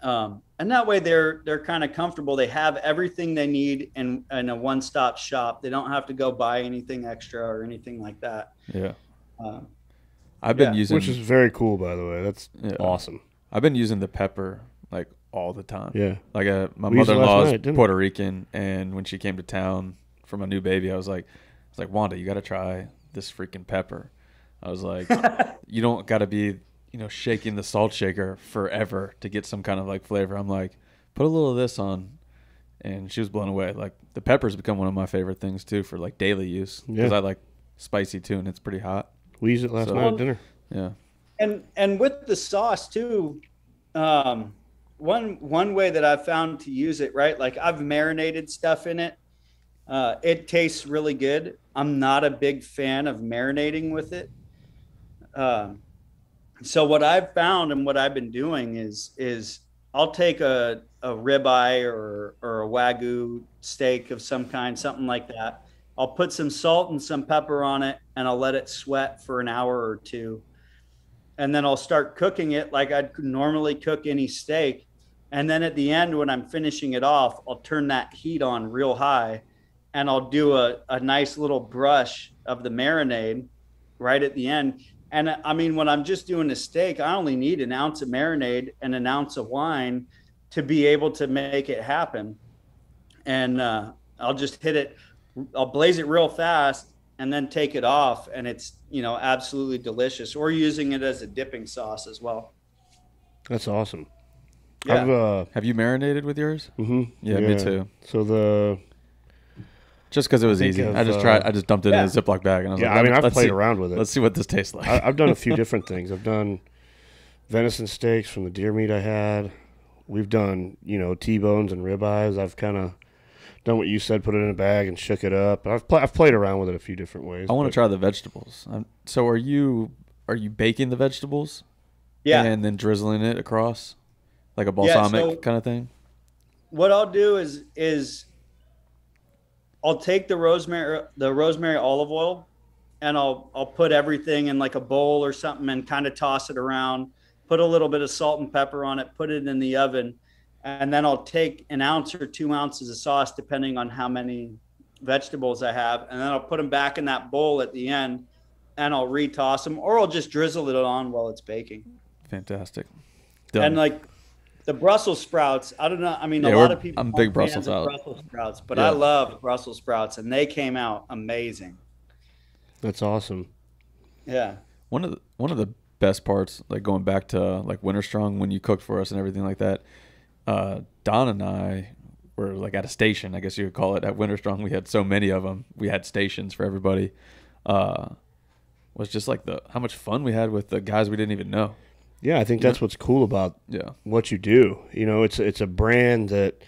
[SPEAKER 4] Um, and that way they're they're kind of comfortable. They have everything they need in in a one stop shop. They don't have to go buy anything extra or anything like that.
[SPEAKER 2] Yeah.
[SPEAKER 4] Um,
[SPEAKER 2] I've been
[SPEAKER 4] Yeah.
[SPEAKER 2] using
[SPEAKER 1] Which is very cool, by the way. That's
[SPEAKER 2] Yeah.
[SPEAKER 1] awesome.
[SPEAKER 2] I've been using the pepper like all the time.
[SPEAKER 1] Yeah.
[SPEAKER 2] Like uh, my
[SPEAKER 1] We used it last
[SPEAKER 2] mother-in-law is
[SPEAKER 1] didn't we?
[SPEAKER 2] Puerto Rican, and when she came to town from a new baby, I was like, I was like, Wanda, you got to try this freaking pepper. I was like, you don't got to be, you know, shaking the salt shaker forever to get some kind of like flavor. I'm like, put a little of this on, and she was blown away. Like the pepper's become one of my favorite things too for like daily use because
[SPEAKER 1] Yeah.
[SPEAKER 2] I like spicy too, and it's pretty hot.
[SPEAKER 1] We used it last
[SPEAKER 2] So-
[SPEAKER 1] night at dinner.
[SPEAKER 2] Yeah.
[SPEAKER 4] and and with the sauce too um one one way that i've found to use it right like i've marinated stuff in it uh it tastes really good i'm not a big fan of marinating with it um so what i've found and what i've been doing is is i'll take a a ribeye or or a wagyu steak of some kind something like that I'll put some salt and some pepper on it and I'll let it sweat for an hour or two. And then I'll start cooking it like I'd normally cook any steak. And then at the end, when I'm finishing it off, I'll turn that heat on real high and I'll do a, a nice little brush of the marinade right at the end. And I mean, when I'm just doing a steak, I only need an ounce of marinade and an ounce of wine to be able to make it happen. And uh, I'll just hit it, I'll blaze it real fast and then take it off. And it's, you know, absolutely delicious. Or using it as a dipping sauce as well.
[SPEAKER 1] That's awesome.
[SPEAKER 4] Yeah.
[SPEAKER 1] I've, uh,
[SPEAKER 2] Have you marinated with yours?
[SPEAKER 1] hmm
[SPEAKER 2] Yeah, me too.
[SPEAKER 1] So the
[SPEAKER 2] Just because it was
[SPEAKER 1] think
[SPEAKER 2] easy.
[SPEAKER 1] of,
[SPEAKER 2] I just
[SPEAKER 1] uh,
[SPEAKER 2] tried. I just dumped it in
[SPEAKER 4] yeah.
[SPEAKER 2] a Ziploc bag, and I was
[SPEAKER 1] yeah,
[SPEAKER 2] like,
[SPEAKER 1] I mean,
[SPEAKER 2] "Let-
[SPEAKER 1] I've
[SPEAKER 2] let's
[SPEAKER 1] played
[SPEAKER 2] see,
[SPEAKER 1] around with it.
[SPEAKER 2] Let's see what this tastes like.
[SPEAKER 1] I, I've done a few different things. I've done venison steaks from the deer meat I had. We've done, you know, T-bones and ribeyes. I've kind of done what you said, put it in a bag and shook it up. I've pl- I've played around with it a few different ways.
[SPEAKER 2] I want to try the vegetables. Um so, are you are you baking the vegetables?
[SPEAKER 4] Yeah.
[SPEAKER 2] and then drizzling it across, like a
[SPEAKER 4] Yeah,
[SPEAKER 2] balsamic
[SPEAKER 4] so-
[SPEAKER 2] kind of thing.
[SPEAKER 4] what I'll do is is I'll take the rosemary the rosemary olive oil and I'll I'll put everything in like a bowl or something and kind of toss it around, put a little bit of salt and pepper on it, put it in the oven, and then I'll take an ounce or two ounces of sauce depending on how many vegetables I have, and then I'll put them back in that bowl at the end and I'll retoss them or I'll just drizzle it on while it's baking.
[SPEAKER 2] Fantastic.
[SPEAKER 4] And like the Brussels sprouts, I don't know. I mean,
[SPEAKER 2] Yeah,
[SPEAKER 4] a lot
[SPEAKER 2] we're-
[SPEAKER 4] of people.
[SPEAKER 2] I'm big Brussels
[SPEAKER 4] of
[SPEAKER 2] out.
[SPEAKER 4] Brussels sprouts, but
[SPEAKER 2] Yeah.
[SPEAKER 4] I love Brussels sprouts, and they came out amazing.
[SPEAKER 1] That's awesome.
[SPEAKER 4] Yeah,
[SPEAKER 2] one of the, one of the best parts, like going back to like Winter Strong when you cooked for us and everything like that. Uh, Don and I were like at a station, I guess you could call it. At Winter Strong, we had so many of them. We had stations for everybody. Uh, was just like the how much fun we had with the guys we didn't even know.
[SPEAKER 1] Yeah, I think that's what's cool about
[SPEAKER 2] Yeah,
[SPEAKER 1] what you do. You know, it's it's a brand that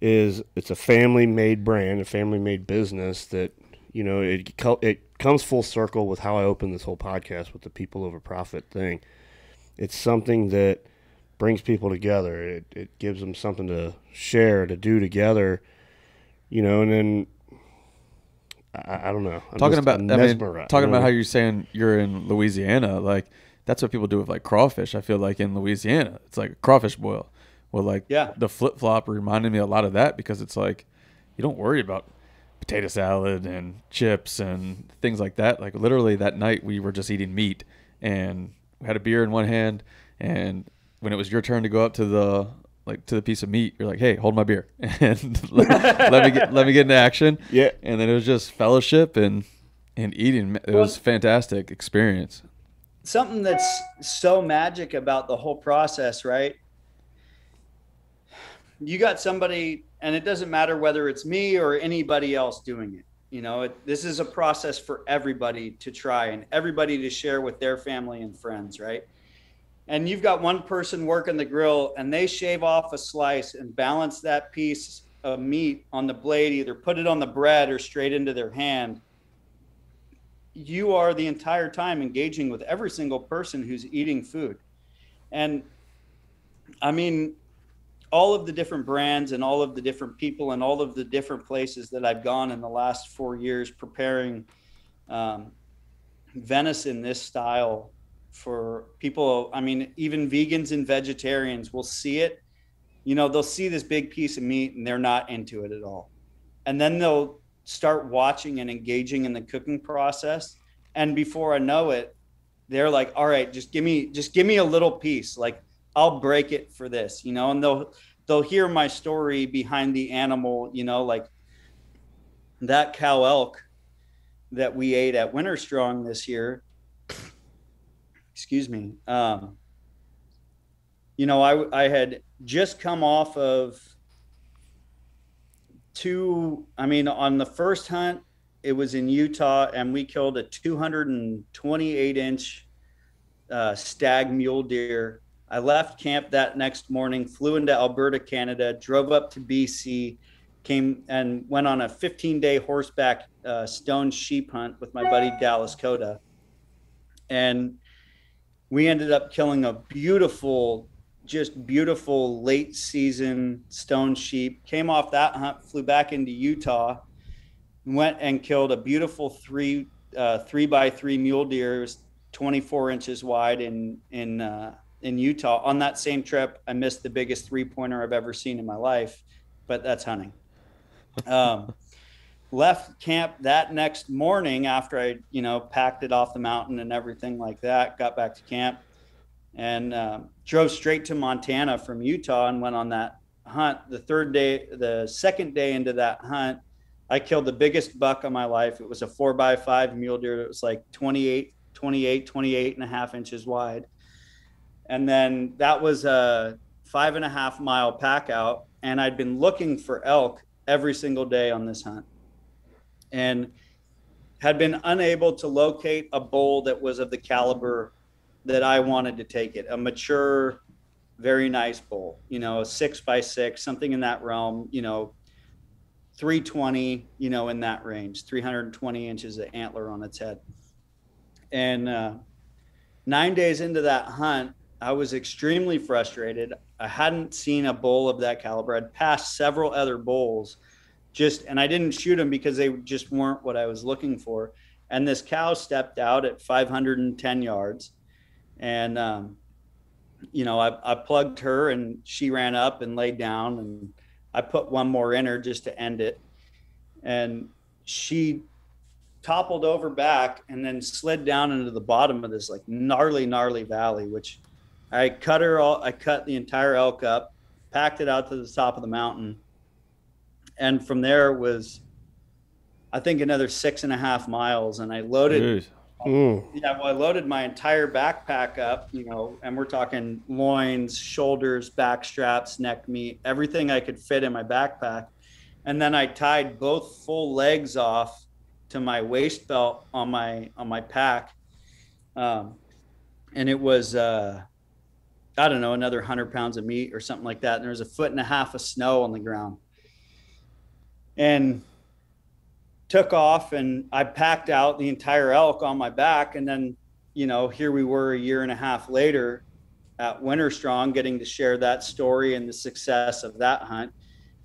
[SPEAKER 1] is it's a family made brand, a family made business that you know it it comes full circle with how I opened this whole podcast with the people over profit thing. It's something that brings people together. It it gives them something to share, to do together. You know, and then I, I don't know. I'm
[SPEAKER 2] talking
[SPEAKER 1] just-
[SPEAKER 2] about
[SPEAKER 1] I'm
[SPEAKER 2] I mean, talking about how you're saying you're in Louisiana, like that's what people do with like crawfish. I feel like in Louisiana, it's like a crawfish boil. Well, like
[SPEAKER 4] Yeah.
[SPEAKER 2] the flip flop reminded me a lot of that because it's like you don't worry about potato salad and chips and things like that. Like literally that night we were just eating meat and we had a beer in one hand and when it was your turn to go up to the like to the piece of meat, you're like, "Hey, hold my beer and let, let me get let me get into action."
[SPEAKER 1] Yeah.
[SPEAKER 2] and then it was just fellowship and and eating. It was fantastic experience.
[SPEAKER 4] Something that's so magic about the whole process, right? You got somebody, and it doesn't matter whether it's me or anybody else doing it. You know, it, this is a process for everybody to try and everybody to share with their family and friends, right? And you've got one person working the grill and they shave off a slice and balance that piece of meat on the blade, either put it on the bread or straight into their hand you are the entire time engaging with every single person who's eating food. And I mean, all of the different brands and all of the different people and all of the different places that I've gone in the last four years preparing um, venison this style for people. I mean, even vegans and vegetarians will see it. You know, they'll see this big piece of meat and they're not into it at all. And then they'll start watching and engaging in the cooking process. And before i know it they're like all right just give me just give me a little piece. Like i'll break it for this you know? And they'll they'll hear my story behind the animal you know? Like that cow elk that we ate at winter strong this year excuse me um you know i i had just come off of two i mean on the first hunt it was in utah and we killed a 228 inch uh, stag mule deer. I left camp that next morning flew into alberta canada drove up to bc came and went on a 15 day horseback uh, stone sheep hunt with my buddy dallas coda. And we ended up killing a beautiful just beautiful late season stone sheep. Came off that hunt, flew back into Utah, went and killed a beautiful three uh, three by three mule deer, it was 24 inches wide in in uh, in Utah. On that same trip, I missed the biggest three pointer I've ever seen in my life, but that's hunting. Um, left camp that next morning after I you know packed it off the mountain and everything like that. Got back to camp and um, drove straight to Montana from Utah and went on that hunt. The third day, the second day into that hunt, I killed the biggest buck of my life. It was a four by five mule deer. It was like 28, 28, 28 and a half inches wide. And then that was a five and a half mile pack out. And I'd been looking for elk every single day on this hunt and had been unable to locate a bull that was of the caliber that I wanted to take it. A mature, very nice bull, you know, a six by six, something in that realm, you know, 320, you know, in that range, 320 inches of antler on its head. And uh, nine days into that hunt, I was extremely frustrated. I hadn't seen a bull of that caliber. I'd passed several other bulls just, and I didn't shoot them because they just weren't what I was looking for. And this cow stepped out at 510 yards and um, you know I, I plugged her and she ran up and laid down and i put one more in her just to end it and she toppled over back and then slid down into the bottom of this like gnarly gnarly valley which i cut her all i cut the entire elk up packed it out to the top of the mountain and from there was i think another six and a half miles and i loaded.
[SPEAKER 1] Mm.
[SPEAKER 4] Yeah, well, I loaded my entire backpack up, you know, and we're talking loins, shoulders, back straps, neck meat, everything I could fit in my backpack. And then I tied both full legs off to my waist belt on my on my pack. Um, and it was uh I don't know, another hundred pounds of meat or something like that. And there was a foot and a half of snow on the ground. And took off and I packed out the entire elk on my back. And then, you know, here we were a year and a half later at Winter Strong getting to share that story and the success of that hunt.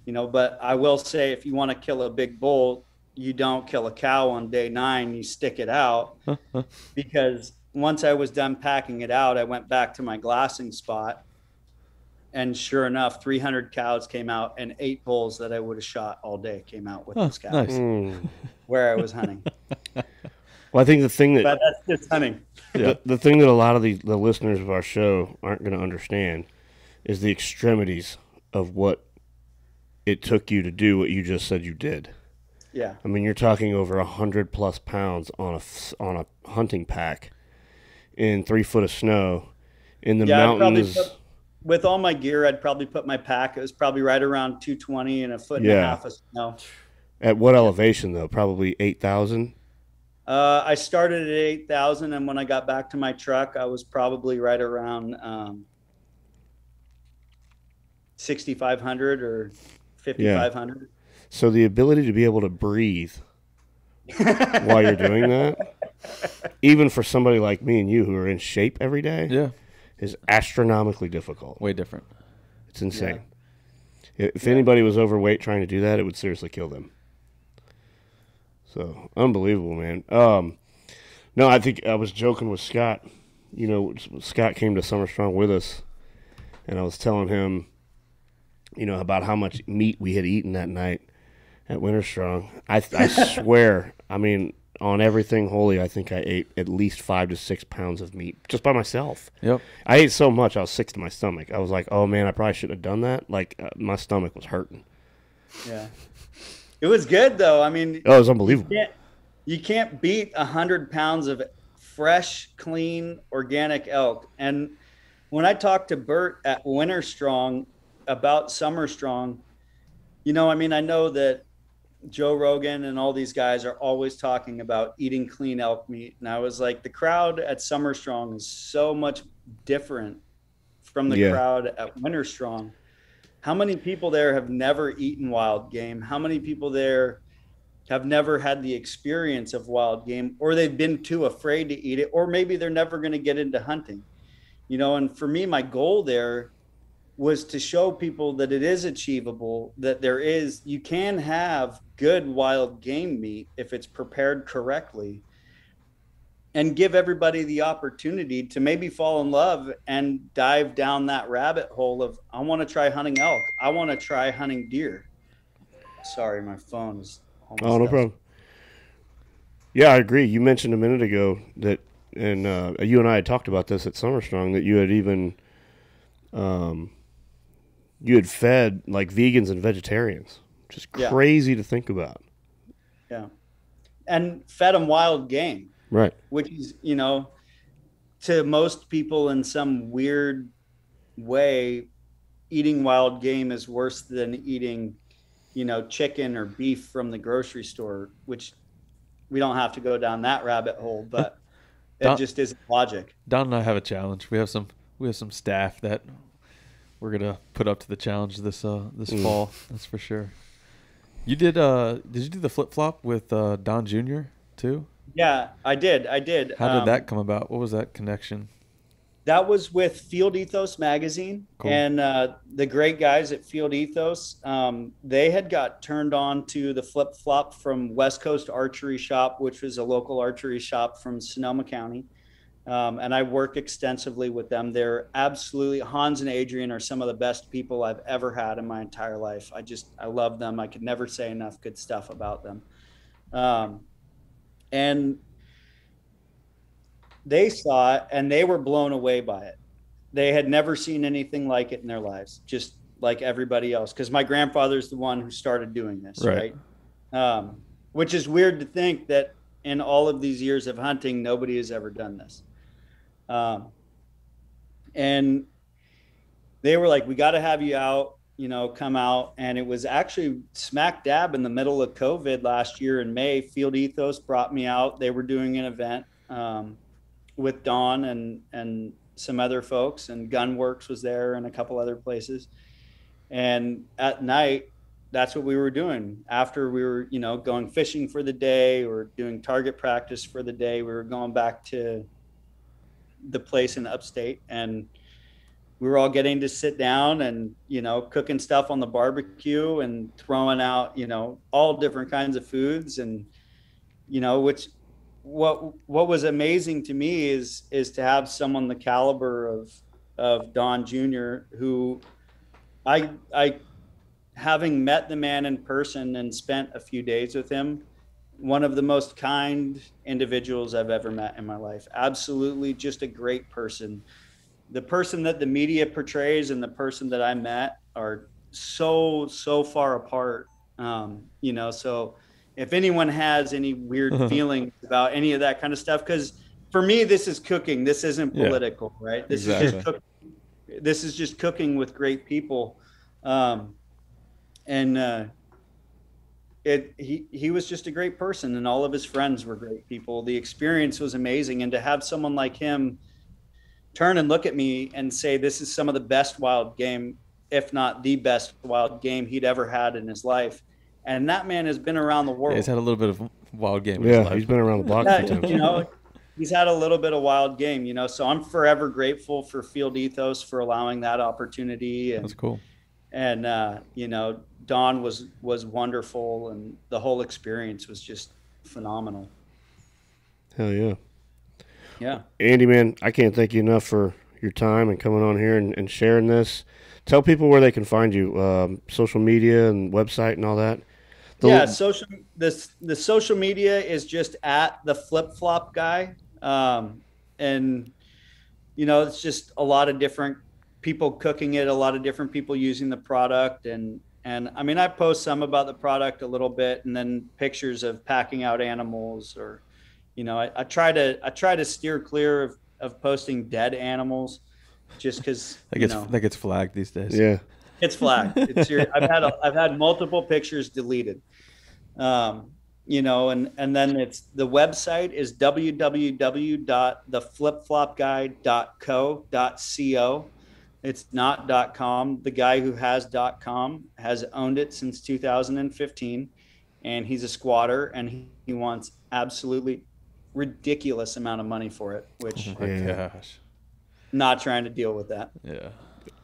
[SPEAKER 4] You know, but I will say if you want to kill a big bull, you don't kill a cow on day nine, you stick it out because once I was done packing it out, I went back to my glassing spot and sure enough, 300 cows came out, and eight bulls that I would have shot all day came out with
[SPEAKER 2] Huh,
[SPEAKER 4] those cows
[SPEAKER 2] nice.
[SPEAKER 1] Mm.
[SPEAKER 4] where I was hunting.
[SPEAKER 1] Well, I think the thing that
[SPEAKER 4] but that's just hunting.
[SPEAKER 2] Yeah.
[SPEAKER 1] the, the thing that a lot of the, the listeners of our show aren't going to understand is the extremities of what it took you to do what you just said you did.
[SPEAKER 4] Yeah,
[SPEAKER 1] I mean, you're talking over a hundred plus pounds on a on a hunting pack in three foot of snow in the
[SPEAKER 4] Yeah, I'd probably
[SPEAKER 1] mountains.
[SPEAKER 4] put- with all my gear, I'd probably put my pack. It was probably right around 220 and a foot and a half of snow.
[SPEAKER 1] At what elevation though? Probably eight thousand.
[SPEAKER 4] Uh, I started at 8,000, and when I got back to my truck, I was probably right around um, 6,500 or 5,500.
[SPEAKER 1] So the ability to be able to breathe while you're doing that, even for somebody like me and you who are in shape every day,
[SPEAKER 2] Yeah,
[SPEAKER 1] is astronomically difficult.
[SPEAKER 2] way different.
[SPEAKER 1] It's insane. If anybody was overweight trying to do that, it would seriously kill them. So unbelievable, man. Um, no, I think I was joking with Scott. You know, Scott came to Summer Strong with us, and I was telling him, you know, about how much meat we had eaten that night at Winter Strong. I, I swear, I mean, on everything holy, I think I ate at least five to six pounds of meat just by myself.
[SPEAKER 2] Yep.
[SPEAKER 1] I ate so much, I was sick to my stomach. I was like, oh man, I probably shouldn't have done that. Like, uh, my stomach was hurting.
[SPEAKER 4] Yeah. It was good though. I mean,
[SPEAKER 1] Oh, it was unbelievable.
[SPEAKER 4] can't, you can't beat a hundred pounds of fresh, clean, organic elk. And when I talked to Bert at Winter Strong about Summer Strong, you know, I mean, I know that Joe Rogan and all these guys are always talking about eating clean elk meat. And I was like, the crowd at Summer Strong is so much different from the
[SPEAKER 1] Yeah.
[SPEAKER 4] crowd at Winter Strong. How many people there have never eaten wild game? How many people there have never had the experience of wild game or they've been too afraid to eat it or maybe they're never going to get into hunting you know and for me my goal there was to show people that it is achievable that there is you can have good wild game meat if it's prepared correctly and give everybody the opportunity to maybe fall in love and dive down that rabbit hole of i want to try hunting elk i want to try hunting deer sorry my phone is almost
[SPEAKER 1] Oh, no problem. Yeah, I agree. You mentioned a minute ago that, and uh, you and I had talked about this at Summer Strong that you had even, um, you had fed like vegans and vegetarians, which is
[SPEAKER 4] Yeah.
[SPEAKER 1] crazy to think about.
[SPEAKER 4] Yeah. And fed them wild game,
[SPEAKER 1] Right.
[SPEAKER 4] which is, you know, to most people in some weird way, eating wild game is worse than eating, you know, chicken or beef from the grocery store, which we don't have to go down that rabbit hole, but it
[SPEAKER 2] Don-
[SPEAKER 4] just isn't logic.
[SPEAKER 2] Don and I have a challenge. We have some we have some staff that we're gonna put up to the challenge this uh this
[SPEAKER 1] Mm.
[SPEAKER 2] fall. That's for sure. You did uh did you do the flip flop with uh Don Jr. too?
[SPEAKER 4] Yeah, I did. I did.
[SPEAKER 2] How did
[SPEAKER 4] Um,
[SPEAKER 2] that come about? What was that connection?
[SPEAKER 4] That was with Field Ethos magazine
[SPEAKER 2] Cool.
[SPEAKER 4] and uh, the great guys at Field Ethos. Um, they had got turned on to the flip flop from West Coast Archery Shop, which was a local archery shop from Sonoma County. Um, and I work extensively with them. They're absolutely Hans and Adrian are some of the best people I've ever had in my entire life. I just I love them. I could never say enough good stuff about them. Um, and they saw it and they were blown away by it. They had never seen anything like it in their lives, just like everybody else. Because my grandfather's the one who started doing this,
[SPEAKER 2] Right.
[SPEAKER 4] right? Um, which is weird to think that in all of these years of hunting, nobody has ever done this. Um, and they were like, we got to have you out, you know, come out. And it was actually smack dab in the middle of COVID last year in May. Field Ethos brought me out. They were doing an event um, with Don and, and some other folks, and Gunwerks was there and a couple other places. And at night, that's what we were doing after we were you know going fishing for the day or doing target practice for the day we were going back to the place in upstate and we were all getting to sit down and you know cooking stuff on the barbecue and throwing out you know all different kinds of foods and you know which what what was amazing to me is is to have someone the caliber of of Don Jr. who I I having met the man in person and spent a few days with him, one of the most kind individuals I've ever met in my life. Absolutely just a great person. The person that the media portrays and the person that I met are so, so far apart. Um, you know, so if anyone has any weird feelings about any of that kind of stuff, because for me, this is cooking. This isn't political, yeah, right? This exactly. is just cooking. This is just cooking with great people. Um, and uh, it he he was just a great person, and all of his friends were great people. The experience was amazing, and to have someone like him turn and look at me and say, "This is some of the best wild game, if not the best wild game he'd ever had in his life," and that man has been around the world.
[SPEAKER 2] Yeah, he's had a little bit of wild game.
[SPEAKER 1] yeah, he's been around the block.
[SPEAKER 4] Yeah, you know, he's had a little bit of wild game. You know, so I'm forever grateful for Field Ethos for allowing that opportunity. And,
[SPEAKER 2] That's cool.
[SPEAKER 4] And uh, you know, Don was was wonderful, and the whole experience was just phenomenal.
[SPEAKER 1] Hell yeah,
[SPEAKER 4] yeah.
[SPEAKER 1] Andy, man, I can't thank you enough for your time and coming on here and, and sharing this. Tell people where they can find you, um, social media and website and all that.
[SPEAKER 4] The yeah, social. This the social media is just at the flip flop guy, um, and you know it's just a lot of different people cooking it, a lot of different people using the product, and and I mean, I post some about the product a little bit, and then pictures of packing out animals, or you know, I, I try to I try to steer clear of, of posting dead animals, just because
[SPEAKER 2] that gets
[SPEAKER 4] you know,
[SPEAKER 2] that gets flagged these days.
[SPEAKER 1] Yeah,
[SPEAKER 4] it's flagged. It's your, I've had a, I've had multiple pictures deleted. Um, you know, and and then it's the website is www.theflipflopguy.co.co it's not .com. The guy who has .com has owned it since 2015, and he's a squatter, and he, he wants absolutely ridiculous amount of money for it. Which,
[SPEAKER 2] oh my yeah. gosh,
[SPEAKER 4] not trying to deal with that.
[SPEAKER 2] Yeah,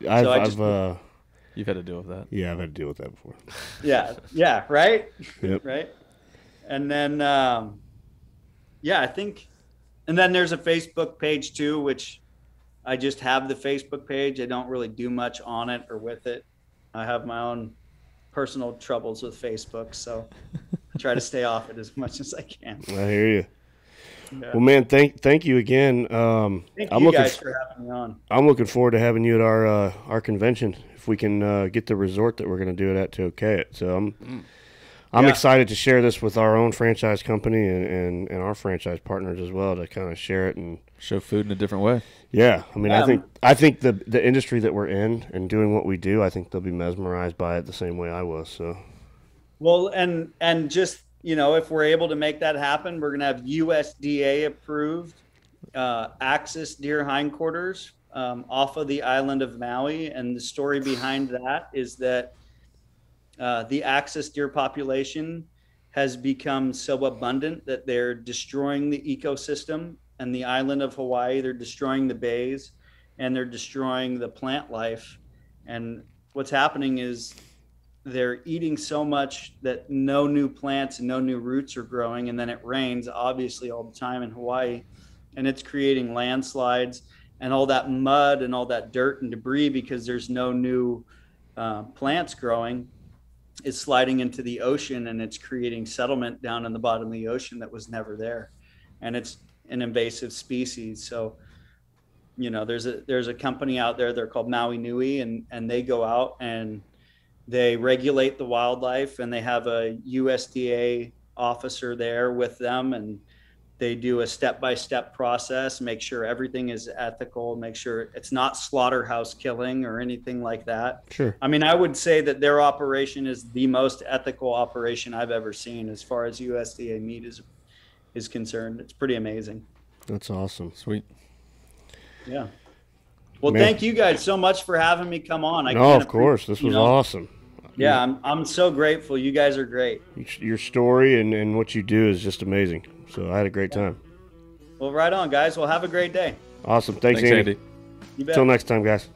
[SPEAKER 1] I've, so I just, I've uh,
[SPEAKER 2] you've had to deal with that.
[SPEAKER 1] Yeah, I've had to deal with that before.
[SPEAKER 4] yeah, yeah, right,
[SPEAKER 1] yep.
[SPEAKER 4] right, and then um, yeah, I think, and then there's a Facebook page too, which I just have the Facebook page. I don't really do much on it or with it. I have my own personal troubles with Facebook, so I try to stay off it as much as I can.
[SPEAKER 1] I hear you. Yeah. Well, man, thank thank you again. Um,
[SPEAKER 4] thank I'm you looking, guys for having me on.
[SPEAKER 1] I'm looking forward to having you at our uh, our convention if we can uh, get the resort that we're going to do it at to okay it. So I'm mm. I'm yeah. excited to share this with our own franchise company and, and, and our franchise partners as well to kind of share it and
[SPEAKER 2] show food in a different way.
[SPEAKER 1] Yeah, I mean, I think I think the the industry that we're in and doing what we do, I think they'll be mesmerized by it the same way I was. So,
[SPEAKER 4] well, and and just you know, if we're able to make that happen, we're gonna have USDA approved uh, axis deer hindquarters um, off of the island of Maui, and the story behind that is that uh, the axis deer population has become so abundant that they're destroying the ecosystem and the island of Hawaii. They're destroying the bays and they're destroying the plant life. And what's happening is they're eating so much that no new plants and no new roots are growing. And then it rains, obviously, all the time in Hawaii. And it's creating landslides and all that mud and all that dirt and debris because there's no new uh, plants growing is sliding into the ocean and it's creating settlement down in the bottom of the ocean that was never there. And it's an invasive species. So, you know, there's a there's a company out there. They're called Maui Nui, and and they go out and they regulate the wildlife, and they have a USDA officer there with them, and they do a step-by-step process make sure everything is ethical make sure it's not slaughterhouse killing or anything like that
[SPEAKER 1] Sure.
[SPEAKER 4] i mean i would say that their operation is the most ethical operation i've ever seen as far as usda meat is is concerned it's pretty amazing
[SPEAKER 1] That's awesome.
[SPEAKER 2] Sweet.
[SPEAKER 4] yeah well
[SPEAKER 1] Man.
[SPEAKER 4] thank you guys so much for having me come on I
[SPEAKER 1] no,
[SPEAKER 4] can't
[SPEAKER 1] of course.
[SPEAKER 4] appre-
[SPEAKER 1] This
[SPEAKER 4] you
[SPEAKER 1] was
[SPEAKER 4] know,
[SPEAKER 1] awesome.
[SPEAKER 4] yeah I'm, I'm so grateful you guys are great
[SPEAKER 1] Your story and, and what you do is just amazing. So I had a great time.
[SPEAKER 4] well right on guys well have a great day
[SPEAKER 1] Awesome. Thanks,
[SPEAKER 2] Thanks,
[SPEAKER 1] Andy.
[SPEAKER 2] Andy.
[SPEAKER 1] Until next time, guys.